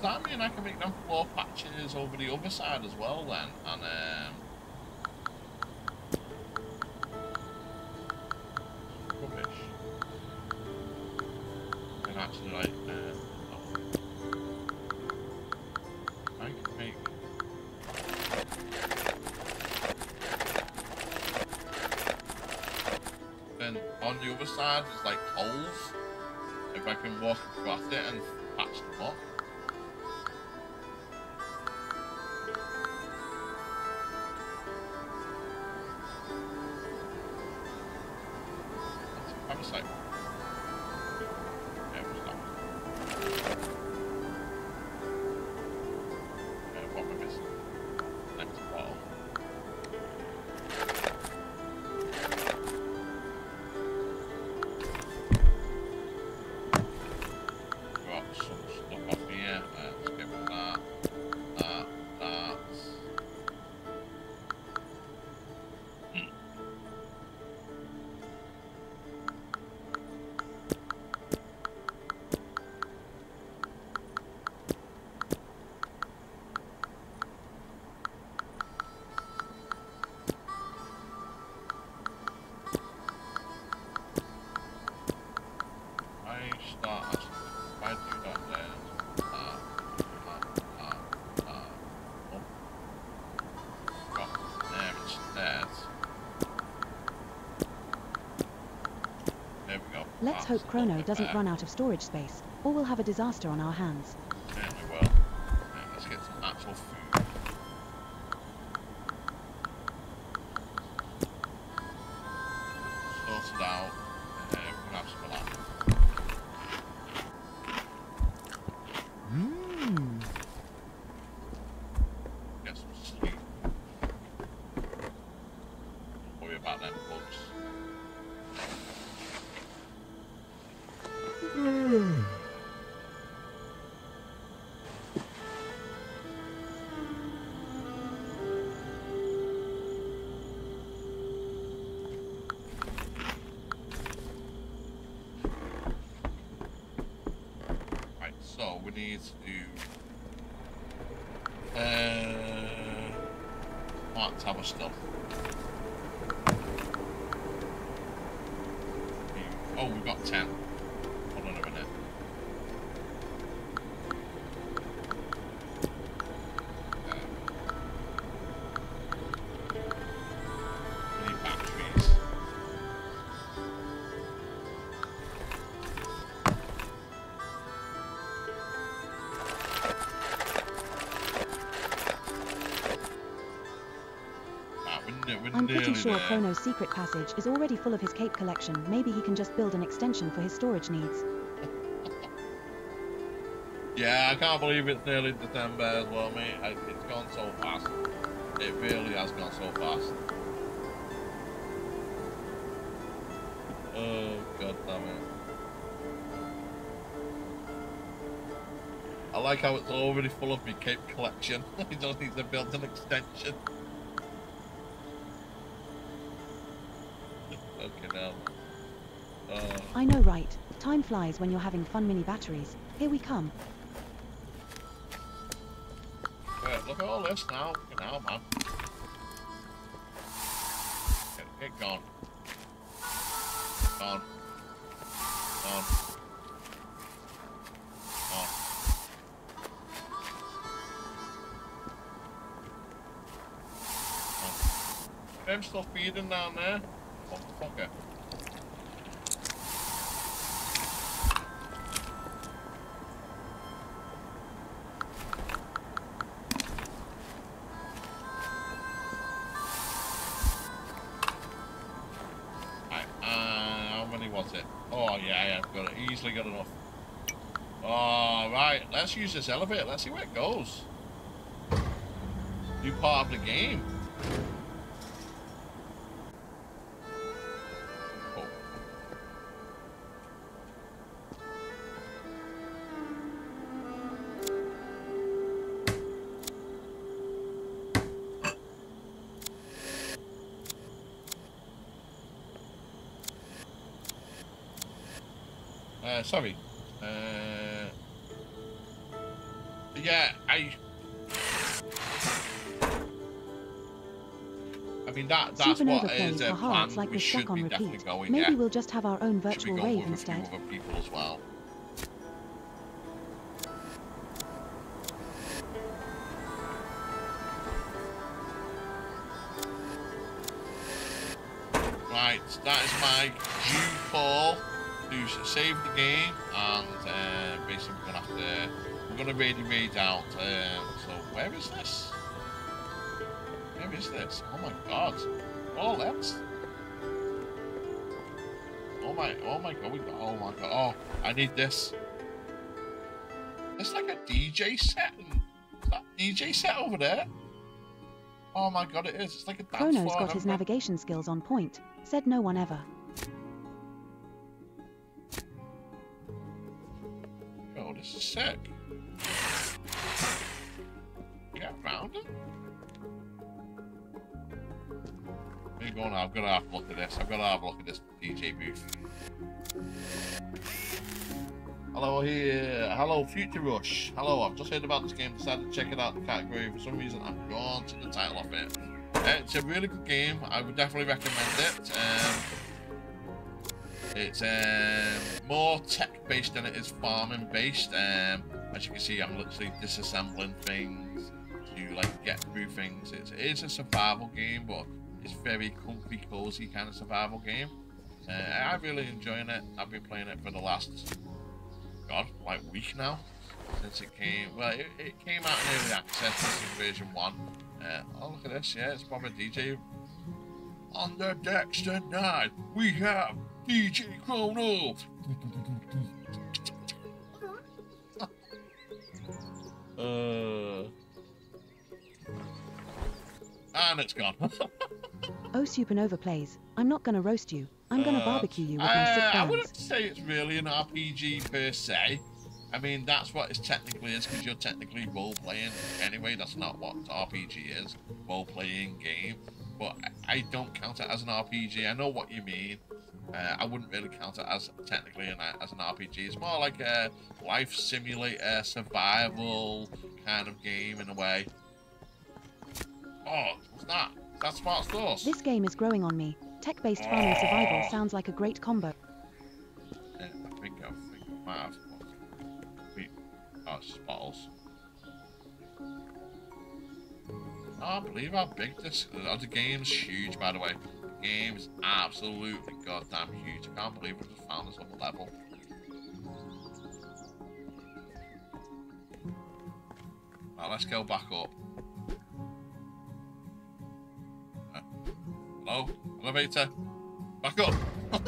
[SPEAKER 2] Does that mean I can make them floor patches over the other side as well then? And um. Rubbish. And actually, like, uh, oh. I can make. Then on the other side is like holes. If I can walk across it and Let's
[SPEAKER 3] hope Chrono doesn't run out of storage space, or we'll have a disaster on our hands. Sure. Chrono's secret passage is already full of his cape collection. Maybe he can just build an extension for his storage needs.
[SPEAKER 2] Yeah, I can't believe it's nearly December as well, mate. It's gone so fast. It really has gone so fast. Oh, god damn it. I like how it's already full of my cape collection. [laughs] he just needs to build an extension.
[SPEAKER 3] Right? Time flies when you're having fun mini batteries. Here we come.
[SPEAKER 2] Right, look at all this now. Fucking hell, man. Get, get gone. Gone. Gone. Gone. Gone. Them still feeding down there. Motherfucker. Right, use this elevator. Let's see where it goes. New part of the game. Oh. Uh, sorry. That's what is
[SPEAKER 3] plays
[SPEAKER 2] a plan.
[SPEAKER 3] like
[SPEAKER 2] we should be
[SPEAKER 3] on
[SPEAKER 2] definitely
[SPEAKER 3] repeat.
[SPEAKER 2] going.
[SPEAKER 3] Maybe
[SPEAKER 2] yeah.
[SPEAKER 3] we'll just have our own virtual rave
[SPEAKER 2] with a few
[SPEAKER 3] instead.
[SPEAKER 2] other people as well. Right, that is my due call to s- save the game, and uh, basically we're gonna have to we're gonna really raid out. Um, so where is this? Where is this? Oh my god! Oh, that's. Oh my! Oh my god! We. Oh my god! Oh, I need this. It's like a DJ set. Is that DJ set over there? Oh my god! It is. It's like a dance
[SPEAKER 3] Chrono's
[SPEAKER 2] floor.
[SPEAKER 3] got his navigation skills on point, said no one ever.
[SPEAKER 2] Oh, this is sick. I've got to have a look at this. I've got to have a look at this DJ booth. Hello here. Hello, Future Rush. Hello, I've just heard about this game. Decided to check it out the category. For some reason, I'm gone to the title of it. Uh, it's a really good game. I would definitely recommend it. Um, It's um, more tech based than it is farming based. Um, as you can see, I'm literally disassembling things to like get through things. It's it's a survival game, but it's very comfy, cozy kind of survival game. Uh, I'm really enjoying it. I've been playing it for the last god like week now since it came. Well, it, it came out in early access. Is version one. Uh, oh look at this! Yeah, it's a DJ. On the decks tonight, we have DJ Chrono. [laughs] uh, and it's gone. [laughs]
[SPEAKER 3] Oh Supernova plays. I'm not gonna roast you. I'm gonna
[SPEAKER 2] Uh,
[SPEAKER 3] barbecue you with my sick
[SPEAKER 2] uh, I wouldn't say it's really an RPG per se. I mean, that's what it technically is because you're technically role playing anyway. That's not what RPG is role playing game. But I, I don't count it as an RPG. I know what you mean. Uh, I wouldn't really count it as technically an, as an RPG. It's more like a life simulator, survival kind of game in a way. Oh, what's that? That's Smart Stores.
[SPEAKER 3] This game is growing on me. Tech-based farming survival sounds like a great combo.
[SPEAKER 2] Yeah, I think I think I might have. Oh, it's just bottles. I can't believe how big this. Uh, the game's huge, by the way. The game's absolutely goddamn huge. I can't believe we just found this on the level. Right, let's go back up. Hello, elevator. Back up. [laughs]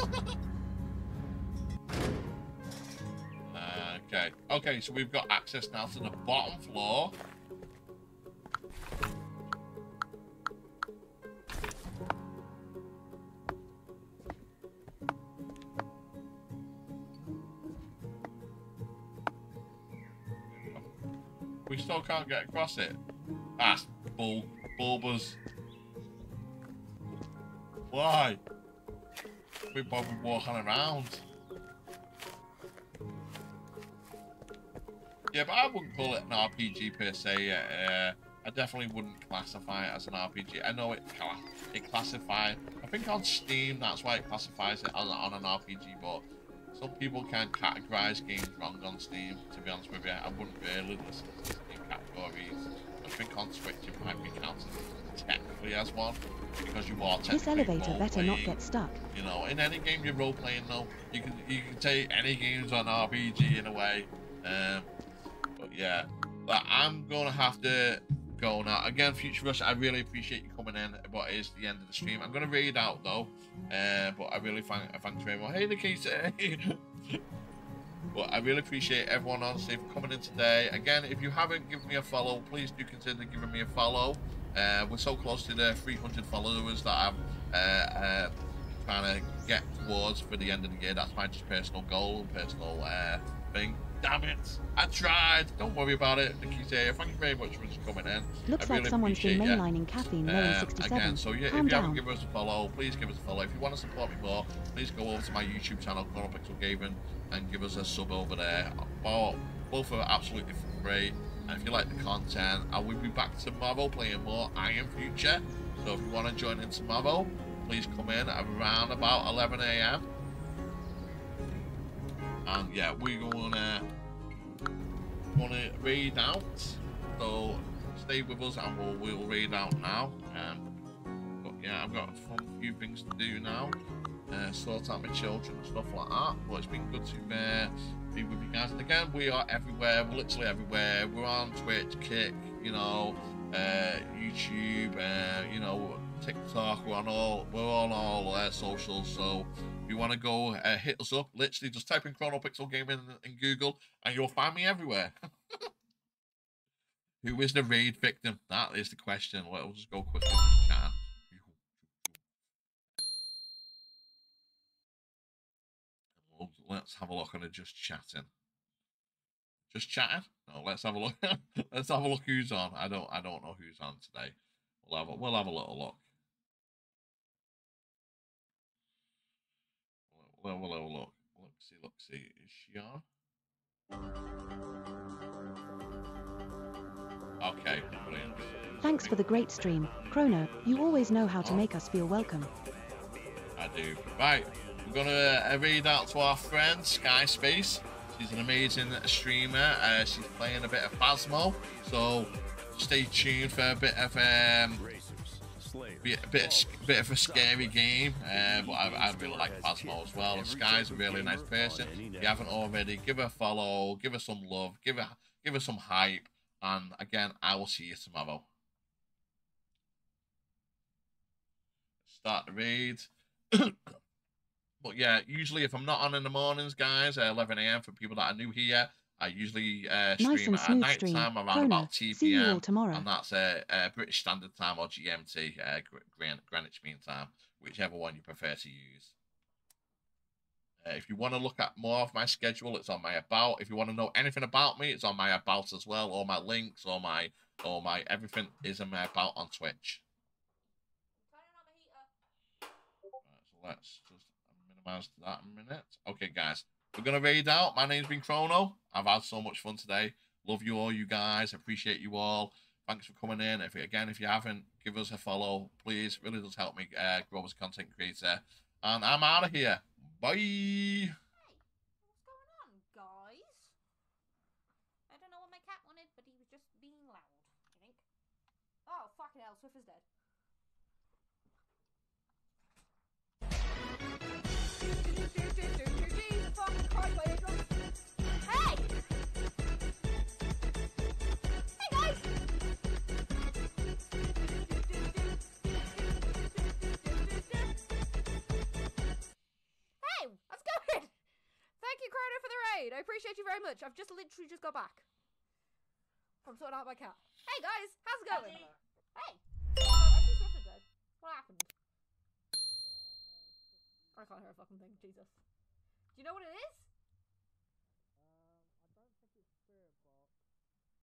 [SPEAKER 2] Uh, okay. Okay, so we've got access now to the bottom floor. We still can't get across it. That's bull bulbers. Why? We both been walking around. Yeah, but I wouldn't call it an RPG per se. Uh, I definitely wouldn't classify it as an RPG. I know it it classifies. I think on Steam that's why it classifies it on, on an RPG. But some people can categorize games wrong on Steam. To be honest with you, I wouldn't really listen to Steam categories. I think on Switch it might be counted technically as one because you are
[SPEAKER 3] This elevator better not get stuck.
[SPEAKER 2] You know, in any game you're role playing though, you can you can take any games on RPG in a way. Um, but yeah, but I'm gonna have to go now. Again, Future Rush, I really appreciate you coming in, but it is the end of the stream. I'm gonna read out though, uh, but I really thank thanks very much. Hey Nikita. [laughs] But I really appreciate everyone honestly for coming in today. Again, if you haven't given me a follow, please do consider giving me a follow. Uh, we're so close to the 300 followers that I'm uh, uh, trying to get towards for the end of the year. That's my just personal goal, and personal uh, thing. Damn it! I tried. Don't worry about it, Nikita. Thank you very much for just coming in.
[SPEAKER 3] Looks
[SPEAKER 2] I
[SPEAKER 3] like
[SPEAKER 2] really
[SPEAKER 3] someone's been mainlining caffeine
[SPEAKER 2] Um,
[SPEAKER 3] lower 67.
[SPEAKER 2] again, so yeah,
[SPEAKER 3] Calm
[SPEAKER 2] if you haven't given us a follow, please give us a follow. If you want to support me more, please go over to my YouTube channel, Pixel Gaming, and give us a sub over there. Both, both are absolutely free. And if you like the content, I will be back tomorrow playing more I Am Future. So if you want to join in tomorrow, please come in around about 11 a.m. And yeah, we're gonna gonna read out. So stay with us and we'll, we'll read out now. Um, but yeah, I've got a few things to do now. Uh, sort out my children and stuff like that. But it's been good to uh, be with you guys. And again, we are everywhere. We're literally everywhere. We're on Twitch, Kick, you know, uh, YouTube, uh, you know, TikTok. We're on all. We're on all uh, socials. So if you want to go, uh, hit us up. Literally, just type in Chrono Pixel Gaming in, Google, and you'll find me everywhere. [laughs] Who is the raid victim? That is the question. We'll just go quickly if we can. Well, let's have a look at it just chatting. Just chatting? No, let's have a look. [laughs] let's have a look who's on. I don't I don't know who's on today. We'll have a, we'll have a little look. We'll, have a look. Look see, look see. Is she on? Okay, brilliant.
[SPEAKER 3] Thanks for the great stream. Chrono, you always know how to oh. make us feel welcome.
[SPEAKER 2] I do. Right. We're gonna uh, read out to our friend Sky Space. She's an amazing streamer. Uh, she's playing a bit of Phasmo, so stay tuned for a bit of um, bit, a bit, of, bit of a scary game. Uh, but I, I really like Phasmo as well. Sky's a really nice person. If you haven't already, give her a follow, give her some love, give her give her some hype. And again, I will see you tomorrow. Start the raid. [coughs] But yeah, usually if I'm not on in the mornings, guys, uh, 11 a.m. for people that are new here, I usually uh, stream
[SPEAKER 3] Nice
[SPEAKER 2] at night
[SPEAKER 3] stream.
[SPEAKER 2] time around
[SPEAKER 3] Krona,
[SPEAKER 2] about 2
[SPEAKER 3] see you all
[SPEAKER 2] p.m.
[SPEAKER 3] tomorrow.
[SPEAKER 2] And that's uh, uh, British Standard Time or GMT, uh, Gre- Greenwich Mean Time, whichever one you prefer to use. Uh, if you want to look at more of my schedule, it's on my about. If you want to know anything about me, it's on my about as well. All my links, all my, all my everything is in my about on Twitch. Right, so let's minimize that a minute. Okay, guys, we're gonna raid out. My name's been Chrono. I've had so much fun today. Love you all, you guys. Appreciate you all. Thanks for coming in. If again, if you haven't, give us a follow, please. Really does help me uh, grow as a content creator. And I'm out of here. Bye.
[SPEAKER 7] Thank you, Chrono, for the raid. I appreciate you very much. I've just literally just got back from sorting out my cat. Hey guys, how's it going? Hey. Oh, I dead. What happened? I can't hear a fucking thing. Jesus. Do you know what it is?